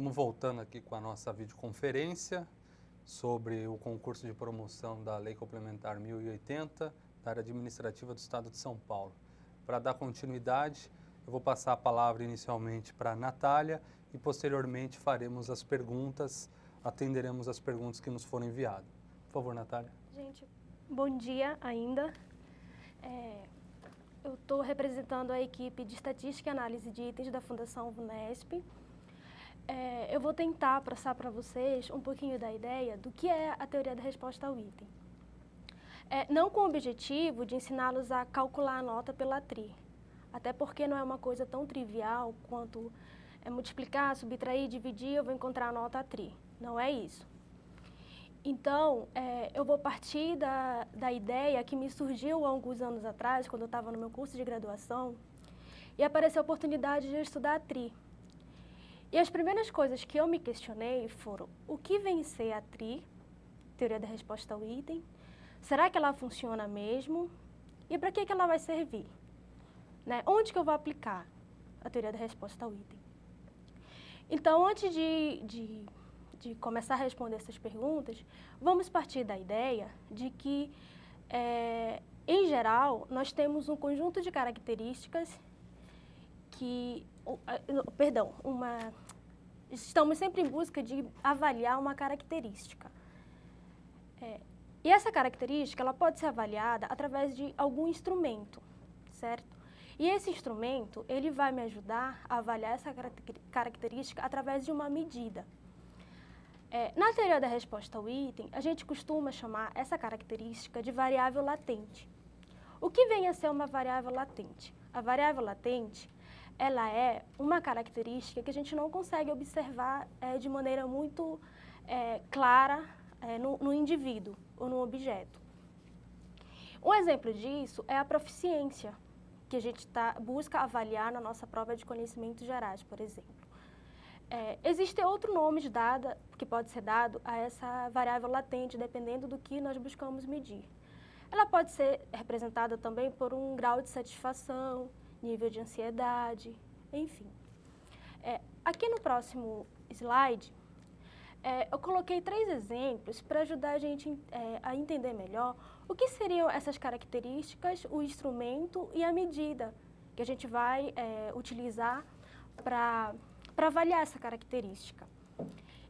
Estamos voltando aqui com a nossa videoconferência sobre o concurso de promoção da Lei Complementar 1080 da área administrativa do Estado de São Paulo. Para dar continuidade, eu vou passar a palavra inicialmente para a Natália e posteriormente faremos as perguntas, atenderemos as perguntas que nos foram enviadas. Por favor, Natália. Gente, bom dia ainda. É, eu estou representando a equipe de Estatística e Análise de Itens da Fundação VUNESP. É, eu vou tentar passar para vocês um pouquinho da ideia do que é a teoria da resposta ao item. É, não com o objetivo de ensiná-los a calcular a nota pela TRI, até porque não é uma coisa tão trivial quanto é multiplicar, subtrair, dividir, eu vou encontrar a nota TRI. Não é isso. Então, é, eu vou partir da, da ideia que me surgiu há alguns anos atrás, quando eu estava no meu curso de graduação, e apareceu a oportunidade de estudar a TRI. E as primeiras coisas que eu me questionei foram o que vem ser a TRI, teoria da resposta ao item, será que ela funciona mesmo e para que, que ela vai servir? Né? Onde que eu vou aplicar a teoria da resposta ao item? Então, antes de, de, de começar a responder essas perguntas, vamos partir da ideia de que, é, em geral, nós temos um conjunto de características que, perdão, uma, estamos sempre em busca de avaliar uma característica. É, e essa característica ela pode ser avaliada através de algum instrumento, certo? E esse instrumento ele vai me ajudar a avaliar essa característica através de uma medida. É, na teoria da resposta ao item, a gente costuma chamar essa característica de variável latente. O que vem a ser uma variável latente? A variável latente ela é uma característica que a gente não consegue observar é, de maneira muito é, clara é, no, no, indivíduo ou no objeto. Um exemplo disso é a proficiência, que a gente tá, busca avaliar na nossa prova de conhecimentos gerais, por exemplo. É, existe outro nome dada que pode ser dado a essa variável latente, dependendo do que nós buscamos medir. Ela pode ser representada também por um grau de satisfação, nível de ansiedade, enfim. É, aqui no próximo slide, é, eu coloquei três exemplos para ajudar a gente é, a entender melhor o que seriam essas características, o instrumento e a medida que a gente vai é, utilizar para avaliar essa característica.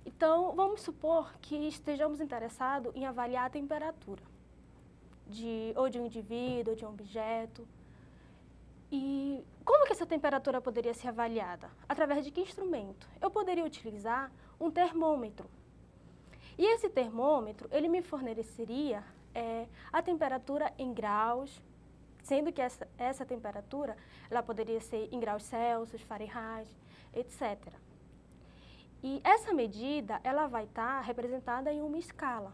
Então, vamos supor que estejamos interessados em avaliar a temperatura de, ou de um indivíduo, ou de um objeto, e como que essa temperatura poderia ser avaliada? Através de que instrumento? Eu poderia utilizar um termômetro. E esse termômetro, ele me forneceria é, a temperatura em graus, sendo que essa, essa temperatura, ela poderia ser em graus Celsius, Fahrenheit, etc. E essa medida, ela vai estar representada em uma escala.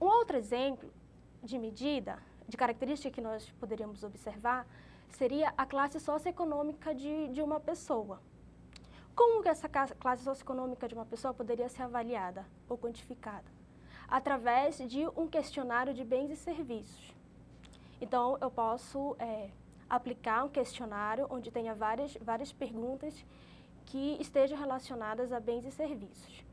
Um outro exemplo de medida de característica que nós poderíamos observar seria a classe socioeconômica de, de uma pessoa. Como que essa classe socioeconômica de uma pessoa poderia ser avaliada ou quantificada? Através de um questionário de bens e serviços. Então, eu posso é, aplicar um questionário onde tenha várias, várias perguntas que estejam relacionadas a bens e serviços.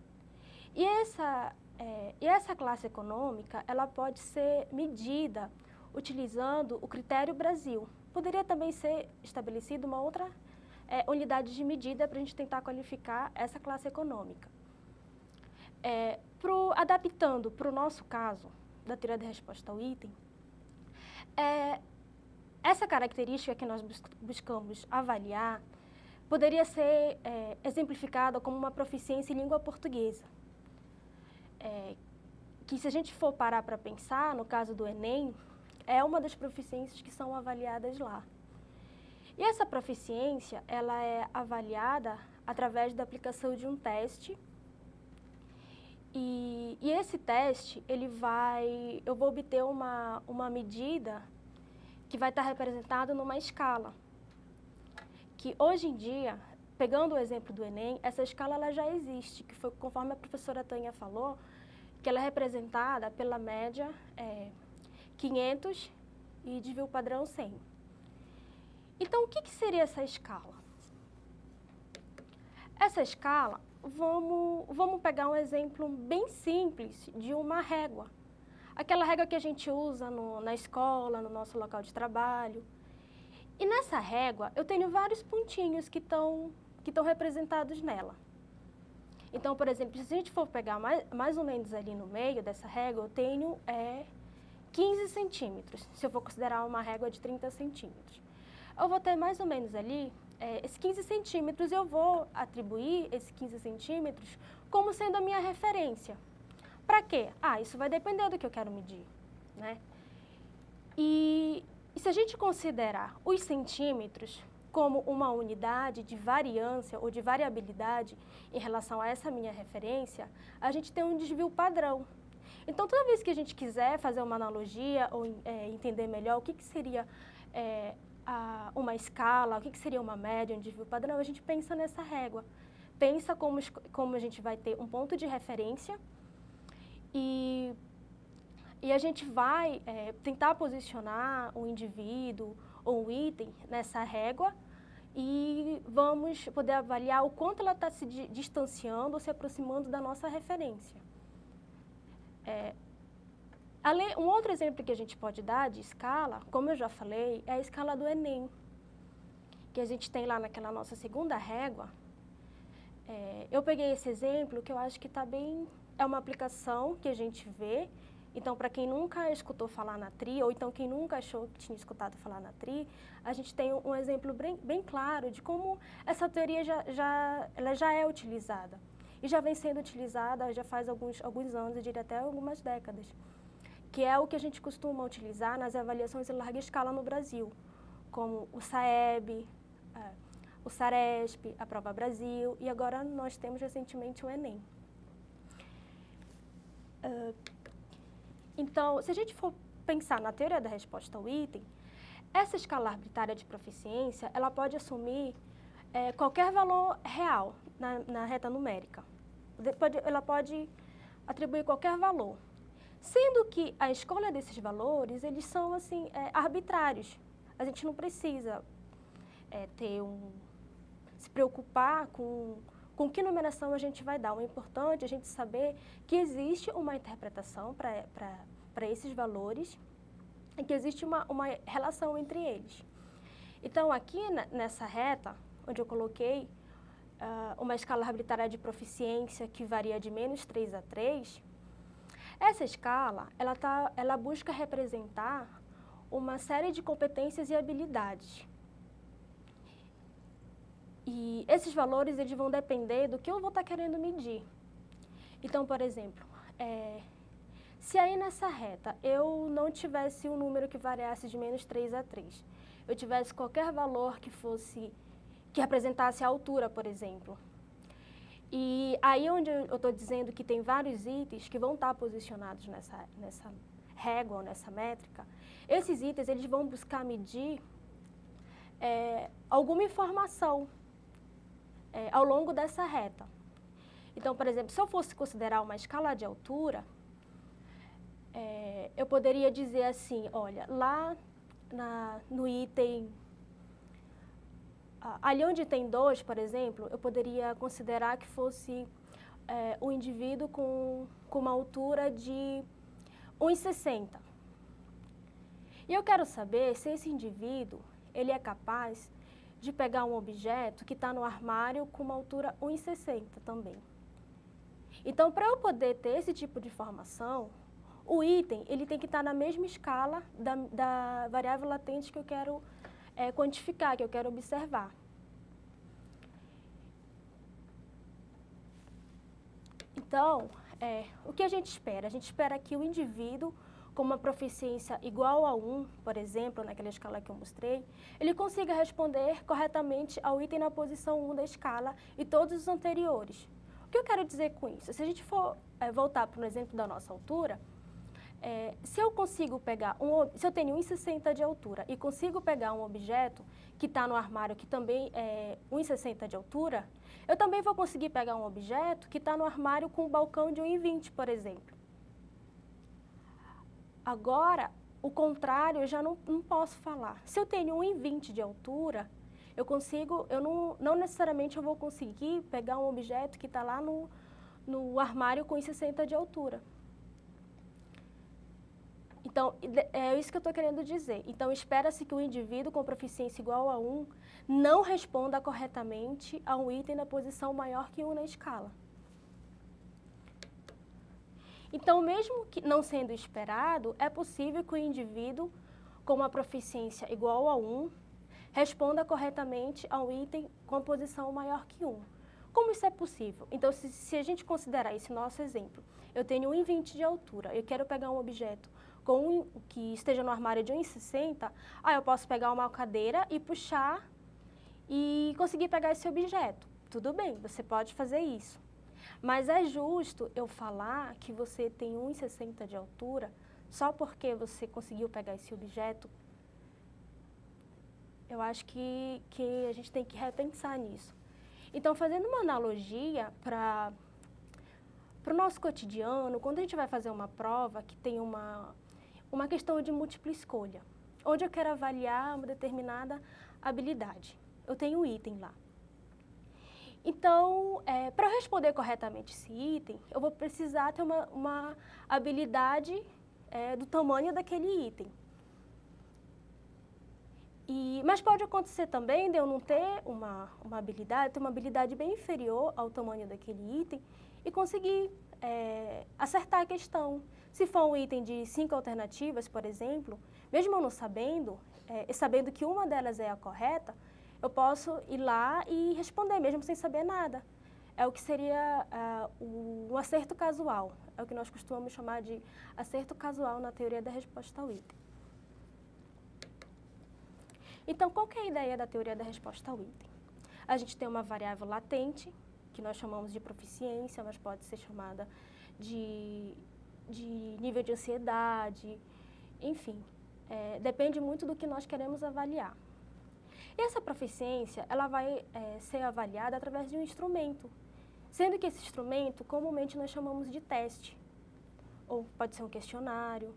E essa, é, e essa classe econômica, ela pode ser medida utilizando o critério Brasil. Poderia também ser estabelecida uma outra é, unidade de medida para a gente tentar qualificar essa classe econômica. É, pro, adaptando para o nosso caso, da teoria da resposta ao item, é, essa característica que nós buscamos avaliar poderia ser é, exemplificada como uma proficiência em língua portuguesa. É, que se a gente for parar para pensar, no caso do Enem, é uma das proficiências que são avaliadas lá. E essa proficiência, ela é avaliada através da aplicação de um teste. E, e, esse teste, ele vai, eu vou obter uma, uma medida que vai estar representada numa escala. Que hoje em dia, pegando o exemplo do Enem, essa escala ela já existe, que foi conforme a professora Tânia falou, que ela é representada pela média é, 500 e desvio padrão 100. Então, o que, que seria essa escala? Essa escala, vamos, vamos pegar um exemplo bem simples de uma régua. Aquela régua que a gente usa no, na escola, no nosso local de trabalho. E nessa régua, eu tenho vários pontinhos que estão que representados nela. Então, por exemplo, se a gente for pegar mais, mais ou menos ali no meio dessa régua, eu tenho é, 15 centímetros, se eu for considerar uma régua de 30 centímetros. Eu vou ter mais ou menos ali é, esses 15 centímetros, eu vou atribuir esses 15 centímetros como sendo a minha referência. Para quê? Ah, isso vai depender do que eu quero medir, né? E, e se a gente considerar os centímetros como uma unidade de variância ou de variabilidade em relação a essa minha referência, a gente tem um desvio padrão. Então, toda vez que a gente quiser fazer uma analogia ou é, entender melhor o que, que seria é, a, uma escala, o que, que seria uma média, um desvio padrão, a gente pensa nessa régua. Pensa como, como a gente vai ter um ponto de referência e, e a gente vai é, tentar posicionar um indivíduo ou um item nessa régua e vamos poder avaliar o quanto ela está se distanciando ou se aproximando da nossa referência. É, além, um outro exemplo que a gente pode dar de escala, como eu já falei, é a escala do Enem, que a gente tem lá naquela nossa segunda régua. É, eu peguei esse exemplo que eu acho que está bem é uma aplicação que a gente vê. Então, para quem nunca escutou falar na TRI, ou então quem nunca achou que tinha escutado falar na TRI, a gente tem um exemplo bem, bem claro de como essa teoria já, já, ela já é utilizada. E já vem sendo utilizada já faz alguns, alguns anos, eu diria até algumas décadas. Que é o que a gente costuma utilizar nas avaliações em larga escala no Brasil, como o SAEB, é, o SARESP, a Prova Brasil, e agora nós temos recentemente o Enem. Uh, então, se a gente for pensar na teoria da resposta ao item, essa escala arbitrária de proficiência, ela pode assumir é, qualquer valor real na, na reta numérica. Ela pode atribuir qualquer valor. Sendo que a escolha desses valores, eles são, assim, é, arbitrários. A gente não precisa é, ter um... se preocupar com com que numeração a gente vai dar. O importante é a gente saber que existe uma interpretação para esses valores e que existe uma, uma relação entre eles. Então, aqui nessa reta, onde eu coloquei uh, uma escala arbitrária de proficiência que varia de menos 3 a 3, essa escala, ela, tá, ela busca representar uma série de competências e habilidades. E esses valores eles vão depender do que eu vou estar tá querendo medir. Então, por exemplo, é, se aí nessa reta eu não tivesse um número que variasse de menos 3 a 3, eu tivesse qualquer valor que fosse, que representasse a altura, por exemplo. E aí onde eu estou dizendo que tem vários itens que vão estar tá posicionados nessa, nessa régua nessa métrica, esses itens eles vão buscar medir é, alguma informação é, ao longo dessa reta. Então, por exemplo, se eu fosse considerar uma escala de altura, é, eu poderia dizer assim, olha, lá na, no item, ali onde tem dois, por exemplo, eu poderia considerar que fosse é, um indivíduo com, com uma altura de 1,60. E eu quero saber se esse indivíduo ele é capaz de pegar um objeto que está no armário com uma altura 1,60 também. Então, para eu poder ter esse tipo de informação, o item ele tem que estar tá na mesma escala da, da, variável latente que eu quero é, quantificar, que eu quero observar. Então, é, o que a gente espera? A gente espera que o indivíduo com uma proficiência igual a 1, por exemplo, naquela escala que eu mostrei, ele consiga responder corretamente ao item na posição 1 da escala e todos os anteriores. O que eu quero dizer com isso? Se a gente for é, voltar para o exemplo da nossa altura, é, se eu consigo pegar, um, se eu tenho 1,60 de altura e consigo pegar um objeto que está no armário que também é 1,60 de altura, eu também vou conseguir pegar um objeto que está no armário com um balcão de 1,20, por exemplo. Agora, o contrário eu já não, não posso falar. Se eu tenho 1,20 de altura, Eu consigo, eu não, não necessariamente eu vou conseguir pegar um objeto que está lá no, no armário com 60 de altura. Então, é isso que eu estou querendo dizer. Então, espera-se que o indivíduo com proficiência igual a 1 não responda corretamente a um item na posição maior que 1 na escala. Então, mesmo que não sendo esperado, é possível que o indivíduo com uma proficiência igual a 1 responda corretamente a um item com posição maior que 1. Como isso é possível? Então, se, se a gente considerar esse nosso exemplo, eu tenho 1,20 de altura, eu quero pegar um objeto com que esteja no armário de 1,60, aí eu posso pegar uma cadeira e puxar e conseguir pegar esse objeto. Tudo bem, você pode fazer isso. Mas é justo eu falar que você tem 1,60 de altura só porque você conseguiu pegar esse objeto? Eu acho que, que a gente tem que repensar nisso. Então, fazendo uma analogia para o nosso cotidiano, quando a gente vai fazer uma prova que tem uma, uma questão de múltipla escolha, onde eu quero avaliar uma determinada habilidade. Eu tenho um item lá. Então, é, para responder corretamente esse item, eu vou precisar ter uma, uma habilidade é, do tamanho daquele item. E, mas pode acontecer também de eu não ter uma, uma habilidade, ter uma habilidade bem inferior ao tamanho daquele item e conseguir é, acertar a questão. Se for um item de cinco alternativas, por exemplo, mesmo eu não sabendo, é, sabendo que uma delas é a correta, eu posso ir lá e responder, mesmo sem saber nada. É o que seria uh, o, acerto casual, é o que nós costumamos chamar de acerto casual na teoria da resposta ao item. Então, qual é a ideia da teoria da resposta ao item? A gente tem uma variável latente, que nós chamamos de proficiência, mas pode ser chamada de, de nível de ansiedade, enfim, é, depende muito do que nós queremos avaliar. E essa proficiência, ela vai é, ser avaliada através de um instrumento, sendo que esse instrumento, comumente nós chamamos de teste, ou pode ser um questionário.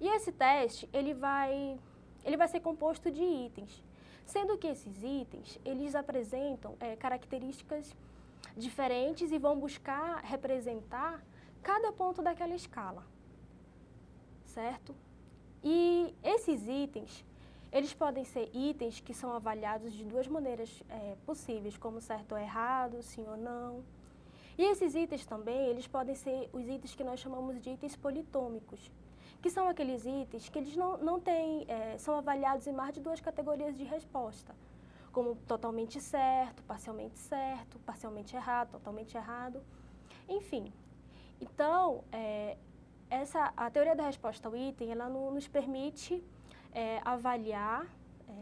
E esse teste, ele vai ele vai ser composto de itens, sendo que esses itens, eles apresentam é, características diferentes e vão buscar representar cada ponto daquela escala, certo? E esses itens, eles podem ser itens que são avaliados de duas maneiras é, possíveis, como certo ou errado, sim ou não. E esses itens também, eles podem ser os itens que nós chamamos de itens politômicos, que são aqueles itens que eles não, não têm, é, são avaliados em mais de duas categorias de resposta, como totalmente certo, parcialmente certo, parcialmente errado, totalmente errado, enfim. Então, é, essa, a teoria da resposta ao item, ela no, nos permite é, avaliar é,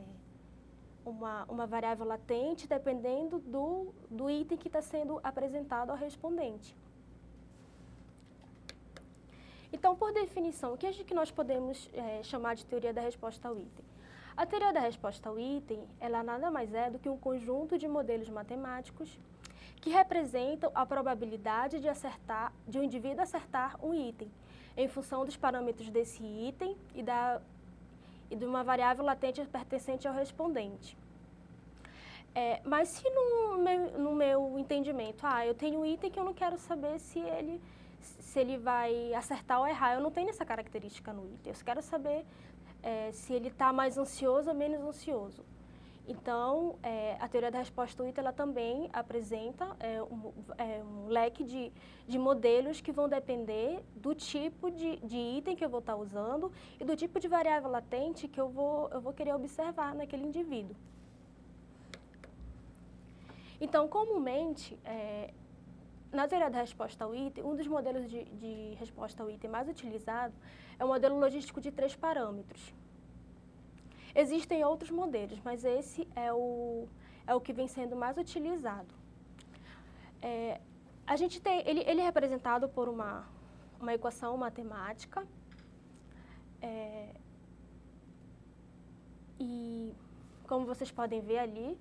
uma, uma variável latente dependendo do, do item que está sendo apresentado ao respondente. Então, por definição, o que, é que nós podemos é, chamar de teoria da resposta ao item? A teoria da resposta ao item, ela nada mais é do que um conjunto de modelos matemáticos que representam a probabilidade de acertar, de um indivíduo acertar um item, em função dos parâmetros desse item e, da, e de uma variável latente pertencente ao respondente. É, mas se no meu, no meu entendimento, ah, eu tenho um item que eu não quero saber se ele se ele vai acertar ou errar. Eu não tenho essa característica no item. Eu quero saber é, se ele está mais ansioso ou menos ansioso. Então, é, a teoria da resposta item ela também apresenta é, um, é, um, leque de, de modelos que vão depender do tipo de, de item que eu vou estar usando e do tipo de variável latente que eu vou, eu vou querer observar naquele indivíduo. Então, comumente, é, na teoria da resposta ao item, um dos modelos de, de resposta ao item mais utilizado é o modelo logístico de três parâmetros. Existem outros modelos, mas esse é o, é o que vem sendo mais utilizado. É, a gente tem, ele, ele é representado por uma, uma equação matemática é, e, como vocês podem ver ali,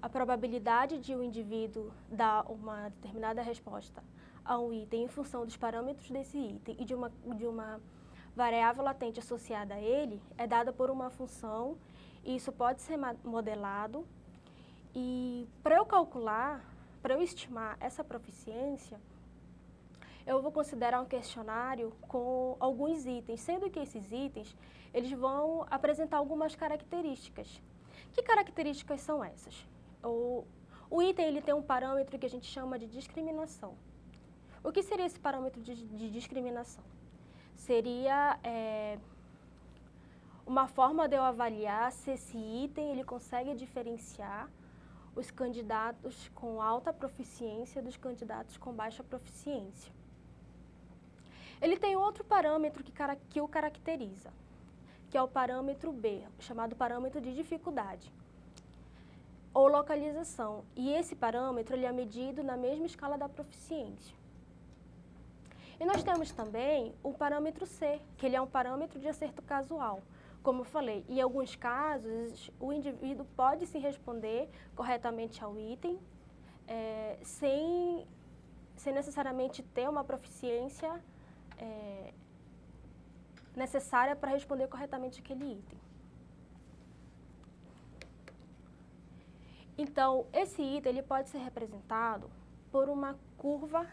a probabilidade de um indivíduo dar uma determinada resposta a um item em função dos parâmetros desse item e de uma, de uma variável latente associada a ele é dada por uma função e isso pode ser modelado E para eu calcular, para eu estimar essa proficiência, eu vou considerar um questionário com alguns itens, sendo que esses itens, eles vão apresentar algumas características. Que características são essas? O, o item ele tem um parâmetro que a gente chama de discriminação. O que seria esse parâmetro de, de discriminação? Seria é, uma forma de eu avaliar se esse item ele consegue diferenciar os candidatos com alta proficiência dos candidatos com baixa proficiência. Ele tem outro parâmetro que, que o caracteriza, que é o parâmetro B, chamado parâmetro de dificuldade ou localização. E esse parâmetro ele é medido na mesma escala da proficiência. E nós temos também o parâmetro C, que ele é um parâmetro de acerto casual. Como eu falei, em alguns casos, o indivíduo pode se responder corretamente ao item, é, sem, sem necessariamente ter uma proficiência é, necessária para responder corretamente aquele item. Então, esse item ele pode ser representado por uma curva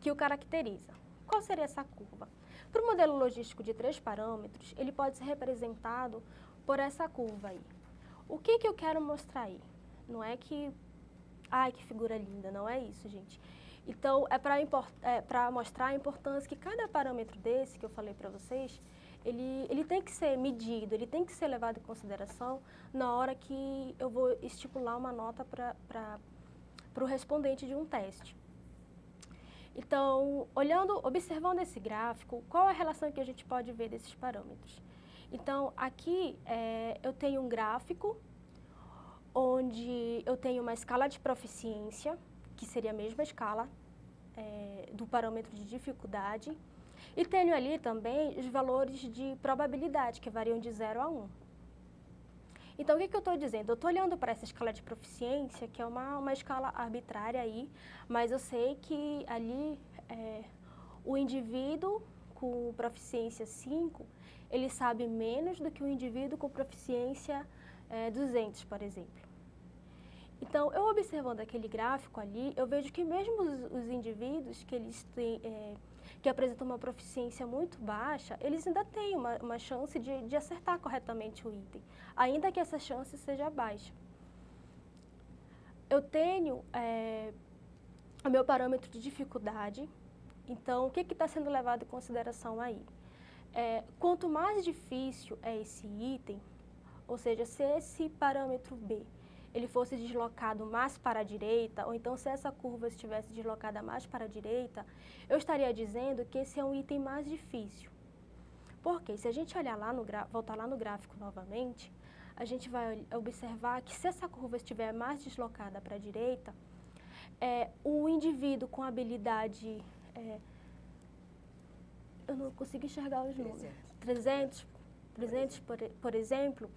que o caracteriza. Qual seria essa curva? Para o modelo logístico de três parâmetros, ele pode ser representado por essa curva aí. O que, que eu quero mostrar aí? Não é que... Ai, que figura linda, não é isso, gente. Então, é para é mostrar a importância que cada parâmetro desse que eu falei para vocês, ele, ele tem que ser medido, ele tem que ser levado em consideração na hora que eu vou estipular uma nota para o respondente de um teste. Então, olhando, observando esse gráfico, qual a relação que a gente pode ver desses parâmetros? Então, aqui é, eu tenho um gráfico onde eu tenho uma escala de proficiência, que seria a mesma escala é, do parâmetro de dificuldade, e tenho ali também os valores de probabilidade, que variam de 0 a 1. Um. Então, o que, que eu estou dizendo? Eu estou olhando para essa escala de proficiência, que é uma, uma escala arbitrária aí, mas eu sei que ali é, o indivíduo com proficiência 5, ele sabe menos do que o indivíduo com proficiência é, 200, por exemplo. Então, eu observando aquele gráfico ali, eu vejo que mesmo os, os indivíduos que eles têm... É, que apresentam uma proficiência muito baixa, eles ainda têm uma, uma chance de, de acertar corretamente o item, ainda que essa chance seja baixa. Eu tenho é, o meu parâmetro de dificuldade, então o que está sendo levado em consideração aí? É, quanto mais difícil é esse item, ou seja, se esse parâmetro B ele fosse deslocado mais para a direita, ou então se essa curva estivesse deslocada mais para a direita, eu estaria dizendo que esse é um item mais difícil. Porque se a gente olhar lá no voltar lá no gráfico novamente, a gente vai observar que se essa curva estiver mais deslocada para a direita, é, o indivíduo com habilidade... É, eu não consigo enxergar os números. 300, 300 por, por exemplo,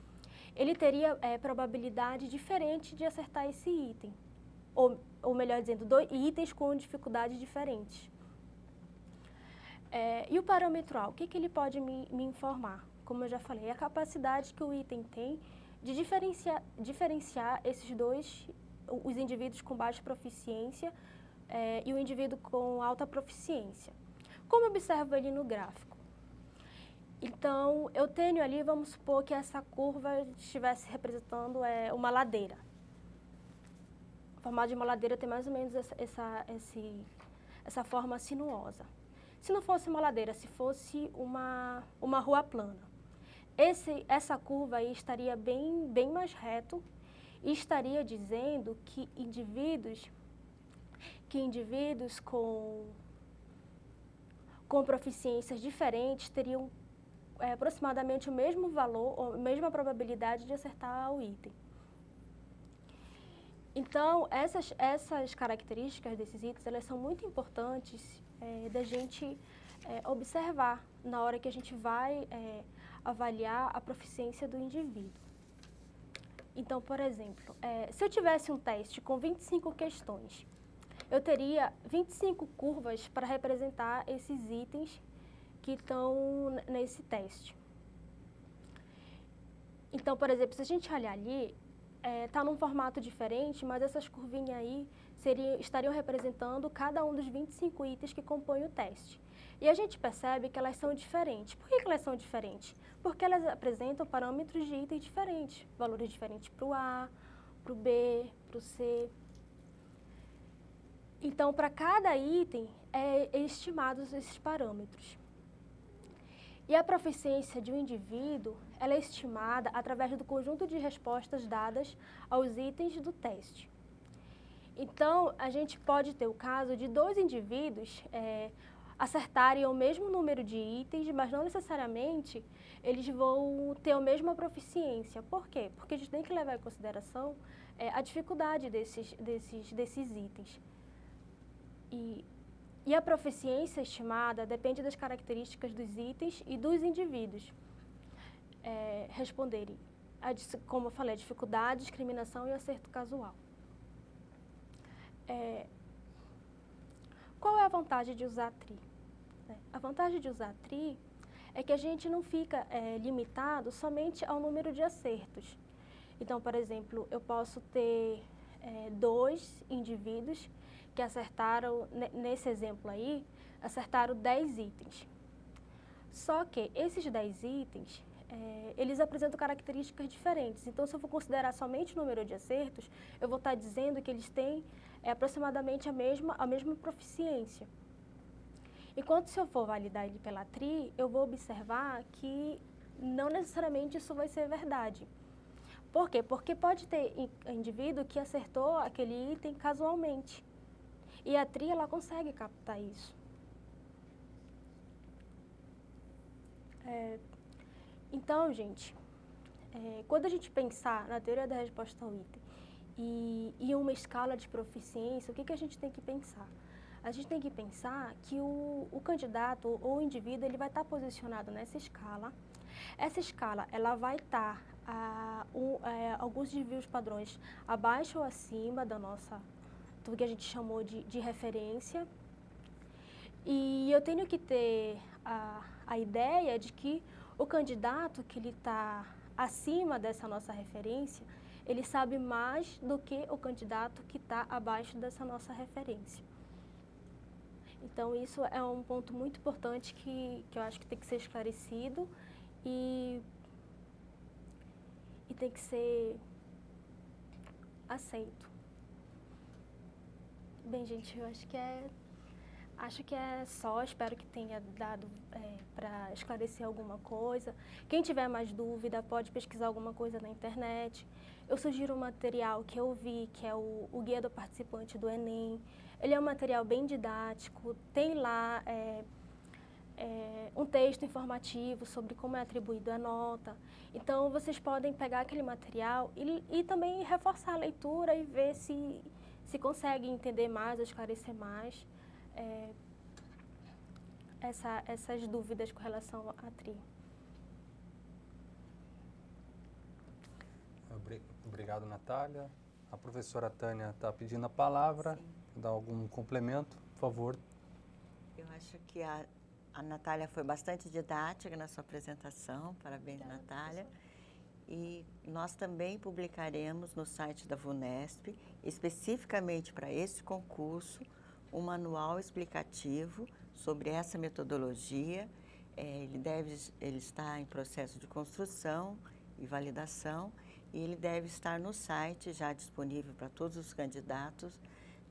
ele teria é, probabilidade diferente de acertar esse item. Ou, ou melhor dizendo, dois itens com dificuldades diferentes. É, e o parâmetro A, o que, que ele pode me, me informar? Como eu já falei, a capacidade que o item tem de diferenciar, diferenciar esses dois, os indivíduos com baixa proficiência é, e o indivíduo com alta proficiência. Como observo ali no gráfico? Então, eu tenho ali, vamos supor que essa curva estivesse representando é, uma ladeira. O formato de uma ladeira tem mais ou menos essa, essa, esse, essa forma sinuosa. Se não fosse uma ladeira, se fosse uma, uma rua plana, esse, essa curva aí estaria bem, bem mais reto e estaria dizendo que indivíduos, que indivíduos com, com proficiências diferentes teriam é, aproximadamente o mesmo valor, ou a mesma probabilidade de acertar o item. Então, essas, essas características desses itens, elas são muito importantes é, da gente é, observar na hora que a gente vai é, avaliar a proficiência do indivíduo. Então, por exemplo, é, se eu tivesse um teste com 25 questões, eu teria 25 curvas para representar esses itens que estão nesse teste. Então, por exemplo, se a gente olhar ali, está é, num formato diferente, mas essas curvinhas aí seriam, estariam representando cada um dos 25 itens que compõem o teste. E a gente percebe que elas são diferentes. Por que, que elas são diferentes? Porque elas apresentam parâmetros de itens diferentes, valores diferentes para o A, para o B, para o C. Então, para cada item, é, é estimados esses parâmetros. E a proficiência de um indivíduo ela é estimada através do conjunto de respostas dadas aos itens do teste. Então, a gente pode ter o caso de dois indivíduos é, acertarem o mesmo número de itens, mas não necessariamente eles vão ter a mesma proficiência. Por quê? Porque a gente tem que levar em consideração é, a dificuldade desses, desses, desses itens. E, e a proficiência estimada depende das características dos itens e dos indivíduos é, responderem, a, como eu falei, a dificuldade, discriminação e acerto casual. É, qual é a vantagem de usar TRI? É, a vantagem de usar TRI é que a gente não fica é, limitado somente ao número de acertos. Então, por exemplo, eu posso ter é, dois indivíduos que acertaram, nesse exemplo aí, acertaram 10 itens. Só que esses 10 itens, é, eles apresentam características diferentes. Então, se eu for considerar somente o número de acertos, eu vou estar dizendo que eles têm é, aproximadamente a mesma, a mesma proficiência. Enquanto se eu for validar ele pela TRI, eu vou observar que não necessariamente isso vai ser verdade. Por quê? Porque pode ter indivíduo que acertou aquele item casualmente. E a TRI, ela consegue captar isso. É, então, gente, é, quando a gente pensar na teoria da resposta ao item e, e uma escala de proficiência, o que, que a gente tem que pensar? A gente tem que pensar que o, o candidato ou o indivíduo ele vai estar posicionado nessa escala. Essa escala ela vai estar a, um, é, alguns desvios padrões abaixo ou acima da nossa do que a gente chamou de, de referência. E eu tenho que ter a, a ideia de que o candidato que ele está acima dessa nossa referência, ele sabe mais do que o candidato que está abaixo dessa nossa referência. Então, isso é um ponto muito importante que, que eu acho que tem que ser esclarecido e, e tem que ser aceito. Bem, gente, eu acho que é Acho que é só, espero que tenha dado é, para esclarecer alguma coisa. Quem tiver mais dúvida pode pesquisar alguma coisa na internet. Eu sugiro um material que eu vi, que é o, o Guia do Participante do Enem. Ele é um material bem didático, tem lá é, é, um texto informativo sobre como é atribuída a nota. Então, vocês podem pegar aquele material e, e também reforçar a leitura e ver se, se consegue entender mais, esclarecer mais é, essa, essas dúvidas com relação à TRI. Obrigado, Natália. A professora Tânia está pedindo a palavra, Sim. dar algum complemento, por favor. Eu acho que a, a Natália foi bastante didática na sua apresentação, parabéns, Obrigada, Natália. Professora. E nós também publicaremos no site da VUNESP, especificamente para esse concurso, um manual explicativo sobre essa metodologia. É, ele, deve, ele está em processo de construção e validação e ele deve estar no site já disponível para todos os candidatos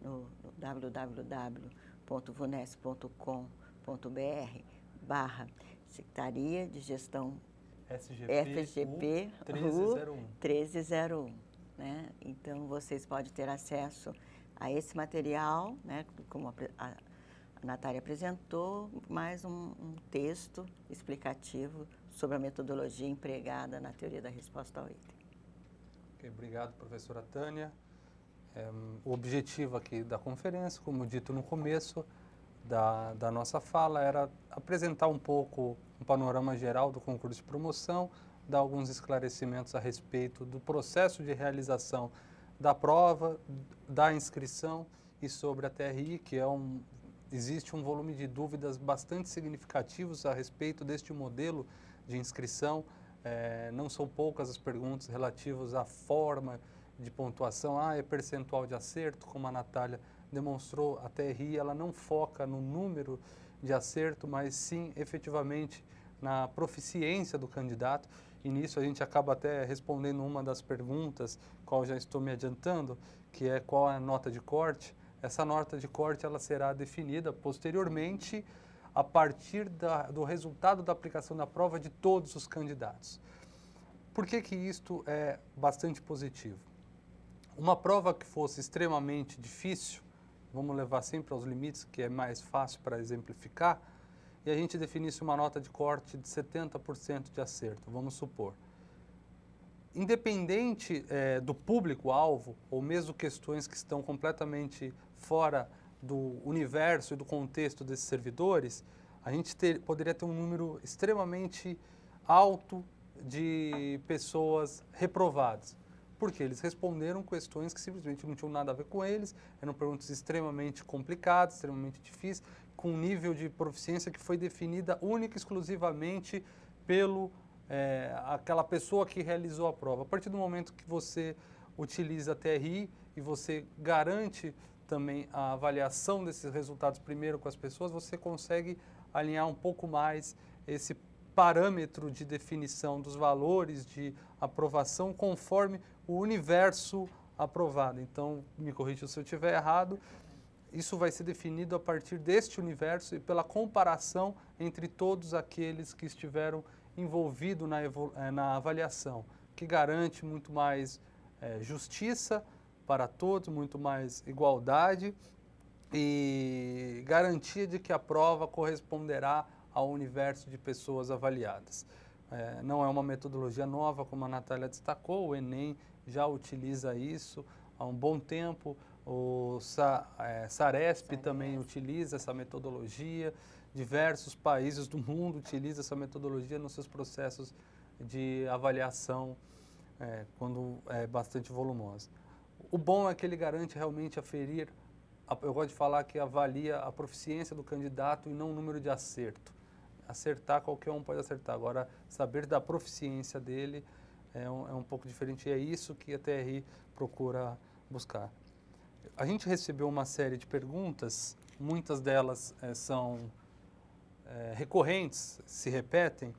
no, no www.vunes.com.br barra Secretaria de Gestão SGP, FGP 1301. 1301 né? Então, vocês podem ter acesso a esse material, né, como a, a, a Natália apresentou, mais um, um, texto explicativo sobre a metodologia empregada na teoria da resposta ao item. Okay, obrigado, professora Tânia. É, o objetivo aqui da conferência, como dito no começo da, da nossa fala, era apresentar um pouco um panorama geral do concurso de promoção, dar alguns esclarecimentos a respeito do processo de realização da prova, da inscrição e sobre a TRI, que é um, existe um volume de dúvidas bastante significativos a respeito deste modelo de inscrição. É, não são poucas as perguntas relativas à forma de pontuação, ah, é percentual de acerto, como a Natália demonstrou, a TRI ela não foca no número de acerto, mas sim efetivamente na proficiência do candidato. E nisso a gente acaba até respondendo uma das perguntas, qual já estou me adiantando, que é qual é a nota de corte. Essa nota de corte ela será definida posteriormente a partir da, do resultado da aplicação da prova de todos os candidatos. Por que, que isto é bastante positivo? Uma prova que fosse extremamente difícil, vamos levar sempre aos limites, que é mais fácil para exemplificar, e a gente definisse uma nota de corte de 70% de acerto, vamos supor. Independente é, do público-alvo, ou mesmo questões que estão completamente fora do universo e do contexto desses servidores, a gente ter, poderia ter um número extremamente alto de pessoas reprovadas. Porque eles responderam questões que simplesmente não tinham nada a ver com eles, eram perguntas extremamente complicadas, extremamente difíceis, com um nível de proficiência que foi definida única e exclusivamente pelo é, aquela pessoa que realizou a prova. A partir do momento que você utiliza a TRI e você garante também a avaliação desses resultados primeiro com as pessoas, você consegue alinhar um pouco mais esse parâmetro de definição dos valores de aprovação conforme o universo aprovado. Então, me corrija se eu estiver errado, isso vai ser definido a partir deste universo e pela comparação entre todos aqueles que estiveram envolvidos na, eh, na avaliação, que garante muito mais é, justiça, para todos, muito mais igualdade e garantia de que a prova corresponderá ao universo de pessoas avaliadas. É, não é uma metodologia nova, como a Natália destacou, o Enem já utiliza isso há um bom tempo, o Sa, é, Saresp também utiliza essa metodologia, diversos países do mundo utilizam essa metodologia nos seus processos de avaliação é, quando é bastante volumosa. O bom é que ele garante realmente aferir, eu gosto de falar que avalia a proficiência do candidato e não o número de acerto. Acertar, qualquer um pode acertar. Agora, saber da proficiência dele é um, é um pouco diferente e é isso que a TRI procura buscar. A gente recebeu uma série de perguntas, muitas delas é, são é, recorrentes, se repetem,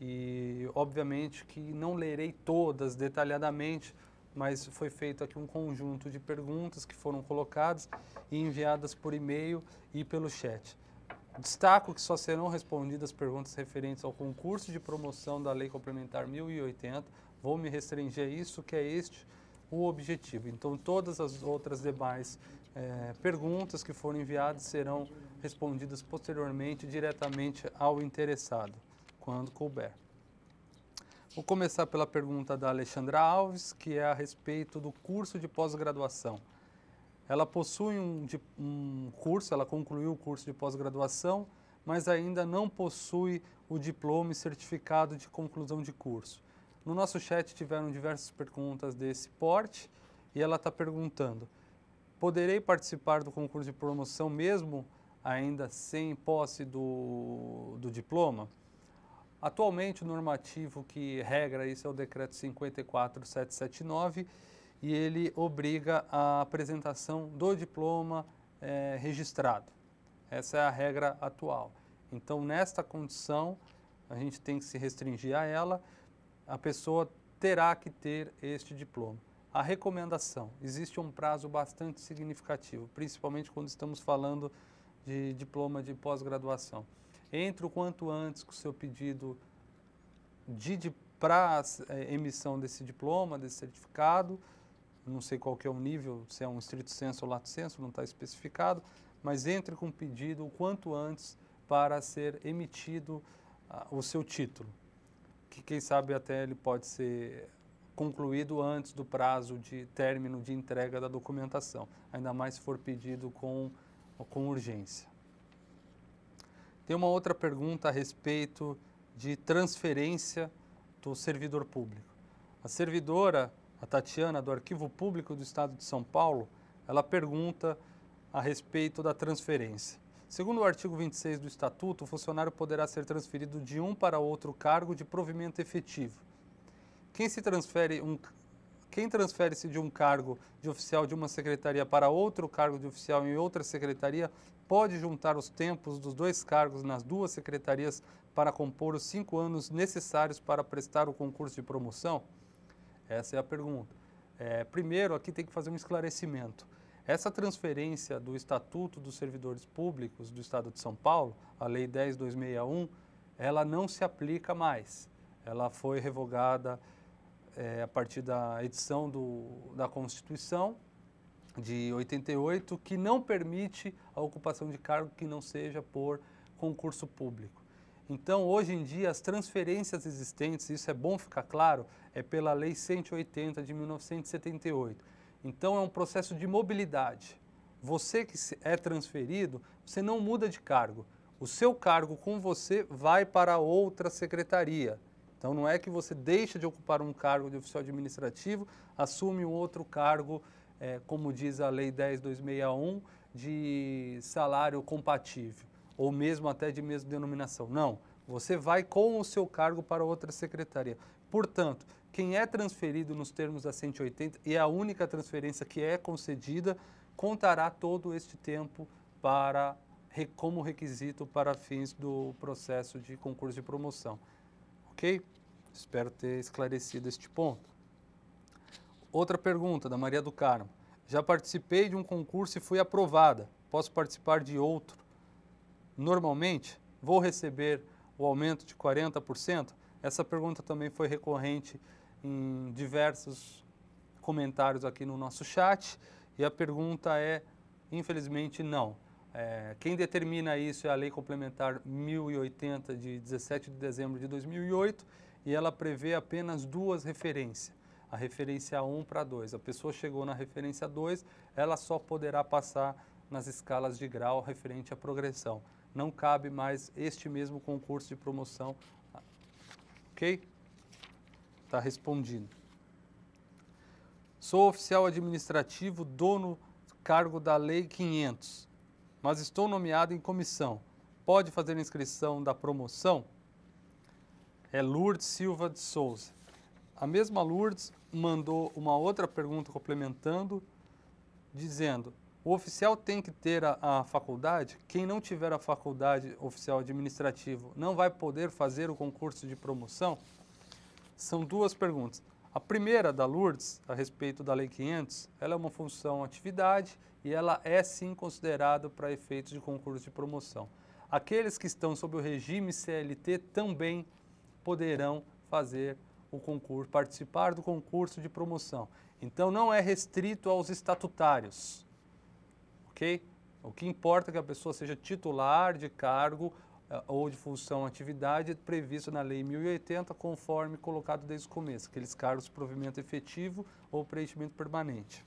e obviamente que não lerei todas detalhadamente, mas foi feito aqui um conjunto de perguntas que foram colocadas e enviadas por e-mail e pelo chat. Destaco que só serão respondidas perguntas referentes ao concurso de promoção da Lei Complementar 1080. Vou me restringir a isso, que é este o objetivo. Então, todas as outras demais é, perguntas que foram enviadas serão respondidas posteriormente diretamente ao interessado, quando couber. Vou começar pela pergunta da Alexandra Alves, que é a respeito do curso de pós-graduação. Ela possui um, um, curso, ela concluiu o curso de pós-graduação, mas ainda não possui o diploma e certificado de conclusão de curso. No nosso chat tiveram diversas perguntas desse porte e ela está perguntando: poderei participar do concurso de promoção mesmo ainda sem posse do, do diploma? Atualmente, o normativo que regra isso é o decreto 54779 e ele obriga a apresentação do diploma é, registrado. Essa é a regra atual. Então, nesta condição, a gente tem que se restringir a ela, a pessoa terá que ter este diploma. A recomendação, existe um prazo bastante significativo, principalmente quando estamos falando de diploma de pós-graduação entre o quanto antes com o seu pedido de, para é, emissão desse diploma, desse certificado. Não sei qual que é o nível, se é um estrito senso ou lato senso, não está especificado, mas entre com o pedido o quanto antes para ser emitido uh, o seu título, que quem sabe até ele pode ser concluído antes do prazo de término de entrega da documentação, ainda mais se for pedido com, com urgência. Tem uma outra pergunta a respeito de transferência do servidor público. A servidora, a Tatiana, do Arquivo Público do Estado de São Paulo, ela pergunta a respeito da transferência. Segundo o artigo 26 do Estatuto, o funcionário poderá ser transferido de um para outro cargo de provimento efetivo. Quem se transfere um, quem transfere-se de um cargo de oficial de uma secretaria para outro cargo de oficial em outra secretaria pode juntar os tempos dos dois cargos nas duas secretarias para compor os cinco anos necessários para prestar o concurso de promoção? Essa é a pergunta. É, primeiro, aqui tem que fazer um esclarecimento. Essa transferência do Estatuto dos Servidores Públicos do Estado de São Paulo, a Lei 10.261, ela não se aplica mais. Ela foi revogada é, a partir da edição do, da Constituição de 88, que não permite a ocupação de cargo que não seja por concurso público. Então, hoje em dia, as transferências existentes, isso é bom ficar claro, é pela Lei 180 de 1978. Então, é um processo de mobilidade. Você que é transferido, você não muda de cargo. O seu cargo com você vai para outra secretaria. Então, não é que você deixa de ocupar um cargo de oficial administrativo, assume um outro cargo, é, como diz a Lei 10.261, de salário compatível, ou mesmo até de mesma denominação. Não, você vai com o seu cargo para outra secretaria. Portanto, quem é transferido nos termos da 180 e a única transferência que é concedida, contará todo este tempo para como requisito para fins do processo de concurso de promoção. Ok? Espero ter esclarecido este ponto. Outra pergunta da Maria do Carmo. Já participei de um concurso e fui aprovada. Posso participar de outro? Normalmente, vou receber o aumento de 40%? Essa pergunta também foi recorrente em diversos comentários aqui no nosso chat. E a pergunta é, infelizmente, não. É, quem determina isso é a Lei Complementar 1080 de 17 de dezembro de 2008 e ela prevê apenas duas referências, a referência 1 para 2. A pessoa chegou na referência 2, ela só poderá passar nas escalas de grau referente à progressão. Não cabe mais este mesmo concurso de promoção. Ok? Está respondido. Sou oficial administrativo, dono cargo da Lei 500 mas estou nomeado em comissão. Pode fazer inscrição da promoção? É Lourdes Silva de Souza. A mesma Lourdes mandou uma outra pergunta complementando, dizendo: o oficial tem que ter a, a, faculdade? Quem não tiver a faculdade oficial administrativo não vai poder fazer o concurso de promoção? São duas perguntas. A primeira da Lourdes, a respeito da Lei 500, ela é uma função atividade e ela é sim considerada para efeitos de concurso de promoção. Aqueles que estão sob o regime CLT também poderão fazer o concurso, participar do concurso de promoção. Então não é restrito aos estatutários, ok? O que importa é que a pessoa seja titular de cargo ou de função atividade previsto na Lei 1080, conforme colocado desde o começo, aqueles cargos de provimento efetivo ou preenchimento permanente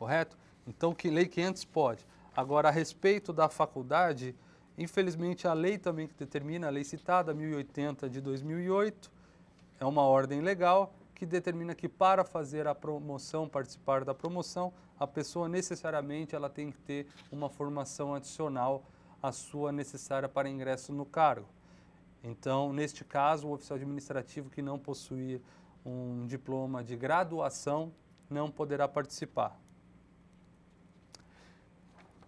correto? Então, que lei 500 pode. Agora, a respeito da faculdade, infelizmente a lei também que determina, a lei citada, 1080 de 2008, é uma ordem legal que determina que para fazer a promoção, participar da promoção, a pessoa necessariamente ela tem que ter uma formação adicional à sua necessária para ingresso no cargo. Então, neste caso, o oficial administrativo que não possuir um diploma de graduação não poderá participar.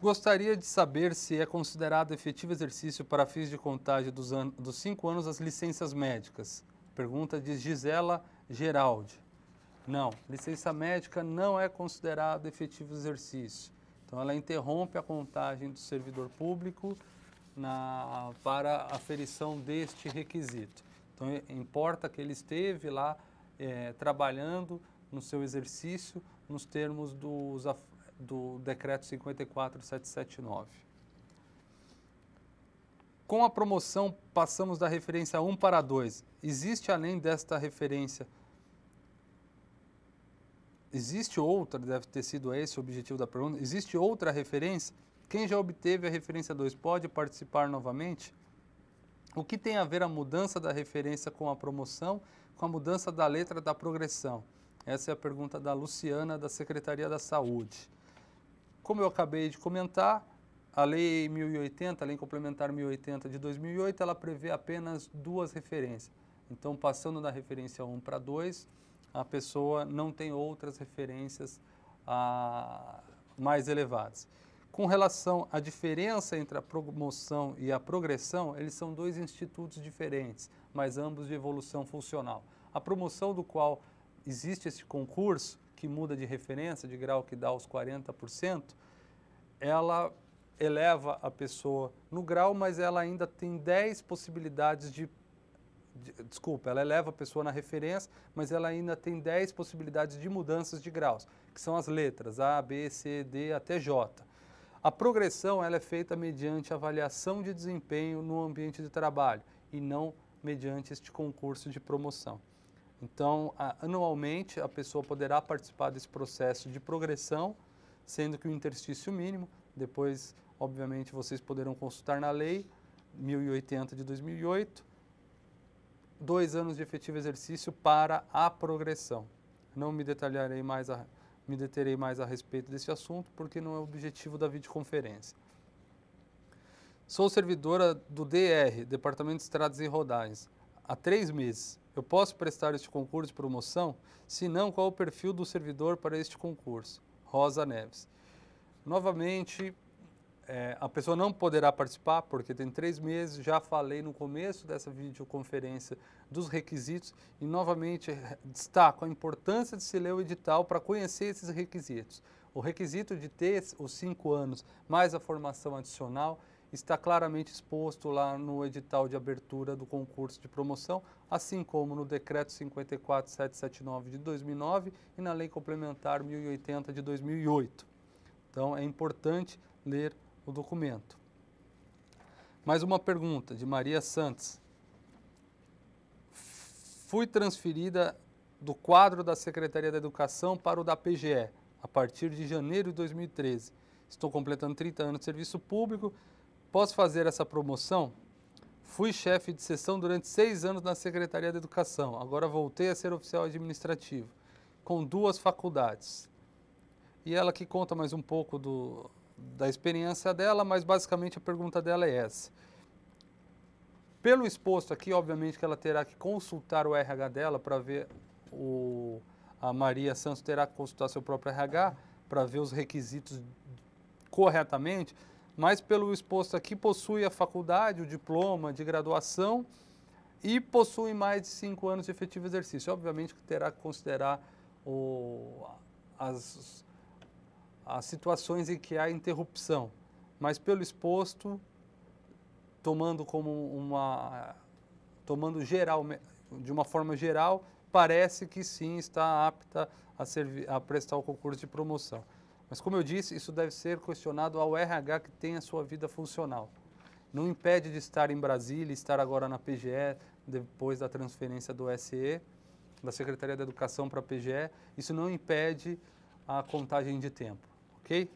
Gostaria de saber se é considerado efetivo exercício para fins de contagem dos, dos cinco anos as licenças médicas. Pergunta de Gisela Geraldi. Não, licença médica não é considerado efetivo exercício. Então, ela interrompe a contagem do servidor público na, para aferição deste requisito. Então, importa que ele esteve lá é, trabalhando no seu exercício nos termos dos, do decreto 54779. Com a promoção, passamos da referência 1 para 2. Existe além desta referência existe outra, deve ter sido esse o objetivo da pergunta, existe outra referência? Quem já obteve a referência 2 pode participar novamente? O que tem a ver a mudança da referência com a promoção, com a mudança da letra da progressão? Essa é a pergunta da Luciana, da Secretaria da Saúde. Como eu acabei de comentar, a Lei 1080, a Lei Complementar 1080 de 2008, ela prevê apenas duas referências. Então, passando da referência 1 para 2, a pessoa não tem outras referências ah, mais elevadas. Com relação à diferença entre a promoção e a progressão, eles são dois institutos diferentes, mas ambos de evolução funcional. A promoção do qual existe esse concurso, que muda de referência, de grau que dá os 40%, ela eleva a pessoa no grau, mas ela ainda tem 10 possibilidades de, de, Desculpa, ela eleva a pessoa na referência, mas ela ainda tem 10 possibilidades de mudanças de graus, que são as letras A, B, C, D até J. A progressão ela é feita mediante avaliação de desempenho no ambiente de trabalho e não mediante este concurso de promoção. Então, anualmente, a pessoa poderá participar desse processo de progressão, sendo que o interstício mínimo, depois, obviamente, vocês poderão consultar na lei 1080 de 2008, dois anos de efetivo exercício para a progressão. Não me detalharei mais a me deterei mais a respeito desse assunto, porque não é o objetivo da videoconferência. Sou servidora do DR, Departamento de Estradas e Rodagens, há três meses. Eu posso prestar este concurso de promoção? Se não, qual é o perfil do servidor para este concurso? Rosa Neves. Novamente, é, a pessoa não poderá participar porque tem três meses. Já falei no começo dessa videoconferência dos requisitos e novamente destaco a importância de se ler o edital para conhecer esses requisitos. O requisito de ter os cinco anos mais a formação adicional está claramente exposto lá no edital de abertura do concurso de promoção, assim como no decreto 54779 de 2009 e na lei complementar 1080 de 2008. Então é importante ler o documento. Mais uma pergunta de Maria Santos. Fui transferida do quadro da Secretaria da Educação para o da PGE a partir de janeiro de 2013. Estou completando 30 anos de serviço público. Posso fazer essa promoção? Fui chefe de sessão durante seis anos na Secretaria da Educação. Agora voltei a ser oficial administrativo, com duas faculdades. E ela que conta mais um pouco do, da experiência dela, mas basicamente a pergunta dela é essa. Pelo exposto aqui, obviamente que ela terá que consultar o RH dela para ver o a Maria Santos terá que consultar seu próprio RH para ver os requisitos corretamente, mas pelo exposto aqui possui a faculdade, o diploma de graduação e possui mais de cinco anos de efetivo exercício. Obviamente que terá que considerar o, as, as situações em que há interrupção, mas pelo exposto, tomando como uma, tomando geral, de uma forma geral, parece que sim está apta a, servir, a prestar o concurso de promoção. Mas como eu disse, isso deve ser questionado ao RH que tem a sua vida funcional. Não impede de estar em Brasília, estar agora na PGE, depois da transferência do SE, da Secretaria da Educação para a PGE, isso não impede a contagem de tempo ok?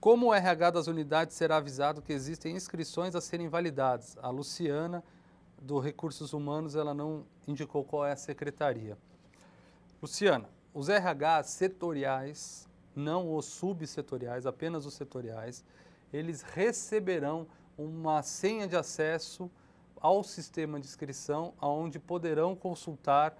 Como o RH das unidades será avisado que existem inscrições a serem validadas? A Luciana, do Recursos Humanos, ela não indicou qual é a secretaria. Luciana, os RH setoriais, não os subsetoriais, apenas os setoriais, eles receberão uma senha de acesso ao sistema de inscrição, onde poderão consultar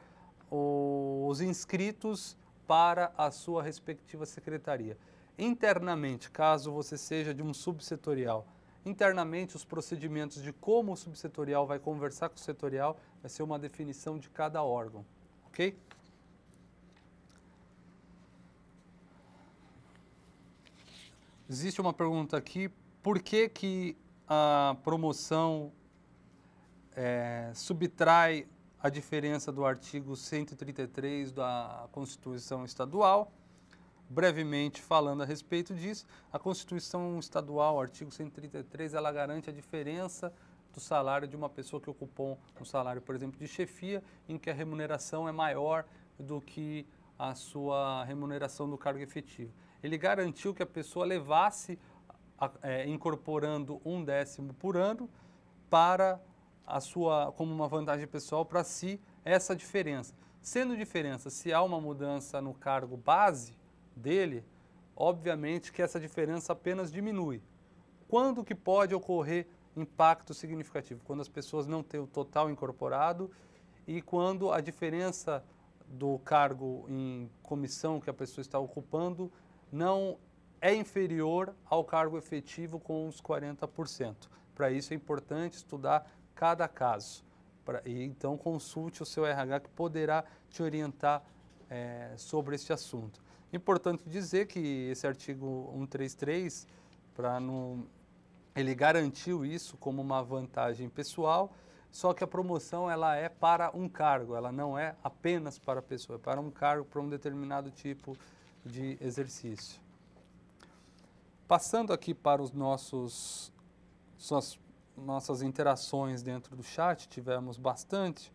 os inscritos para a sua respectiva secretaria. Internamente, caso você seja de um subsetorial, internamente os procedimentos de como o subsetorial vai conversar com o setorial vai ser uma definição de cada órgão, ok? Existe uma pergunta aqui, por que que a promoção é, subtrai a diferença do artigo 133 da Constituição Estadual. Brevemente falando a respeito disso, a Constituição Estadual, artigo 133, ela garante a diferença do salário de uma pessoa que ocupou um salário, por exemplo, de chefia, em que a remuneração é maior do que a sua remuneração do cargo efetivo. Ele garantiu que a pessoa levasse, é, incorporando um décimo por ano, para a sua como uma vantagem pessoal para si essa diferença. Sendo diferença, se há uma mudança no cargo base dele, obviamente que essa diferença apenas diminui. Quando que pode ocorrer impacto significativo? Quando as pessoas não têm o total incorporado e quando a diferença do cargo em comissão que a pessoa está ocupando não é inferior ao cargo efetivo com os 40%. Para isso é importante estudar cada caso. Pra, e então consulte o seu RH que poderá te orientar é, sobre este assunto. Importante dizer que esse artigo 133, para não ele garantiu isso como uma vantagem pessoal, só que a promoção ela é para um cargo, ela não é apenas para a pessoa, é para um cargo, para um determinado tipo de exercício. Passando aqui para os nossos suas, nossas interações dentro do chat, tivemos bastante.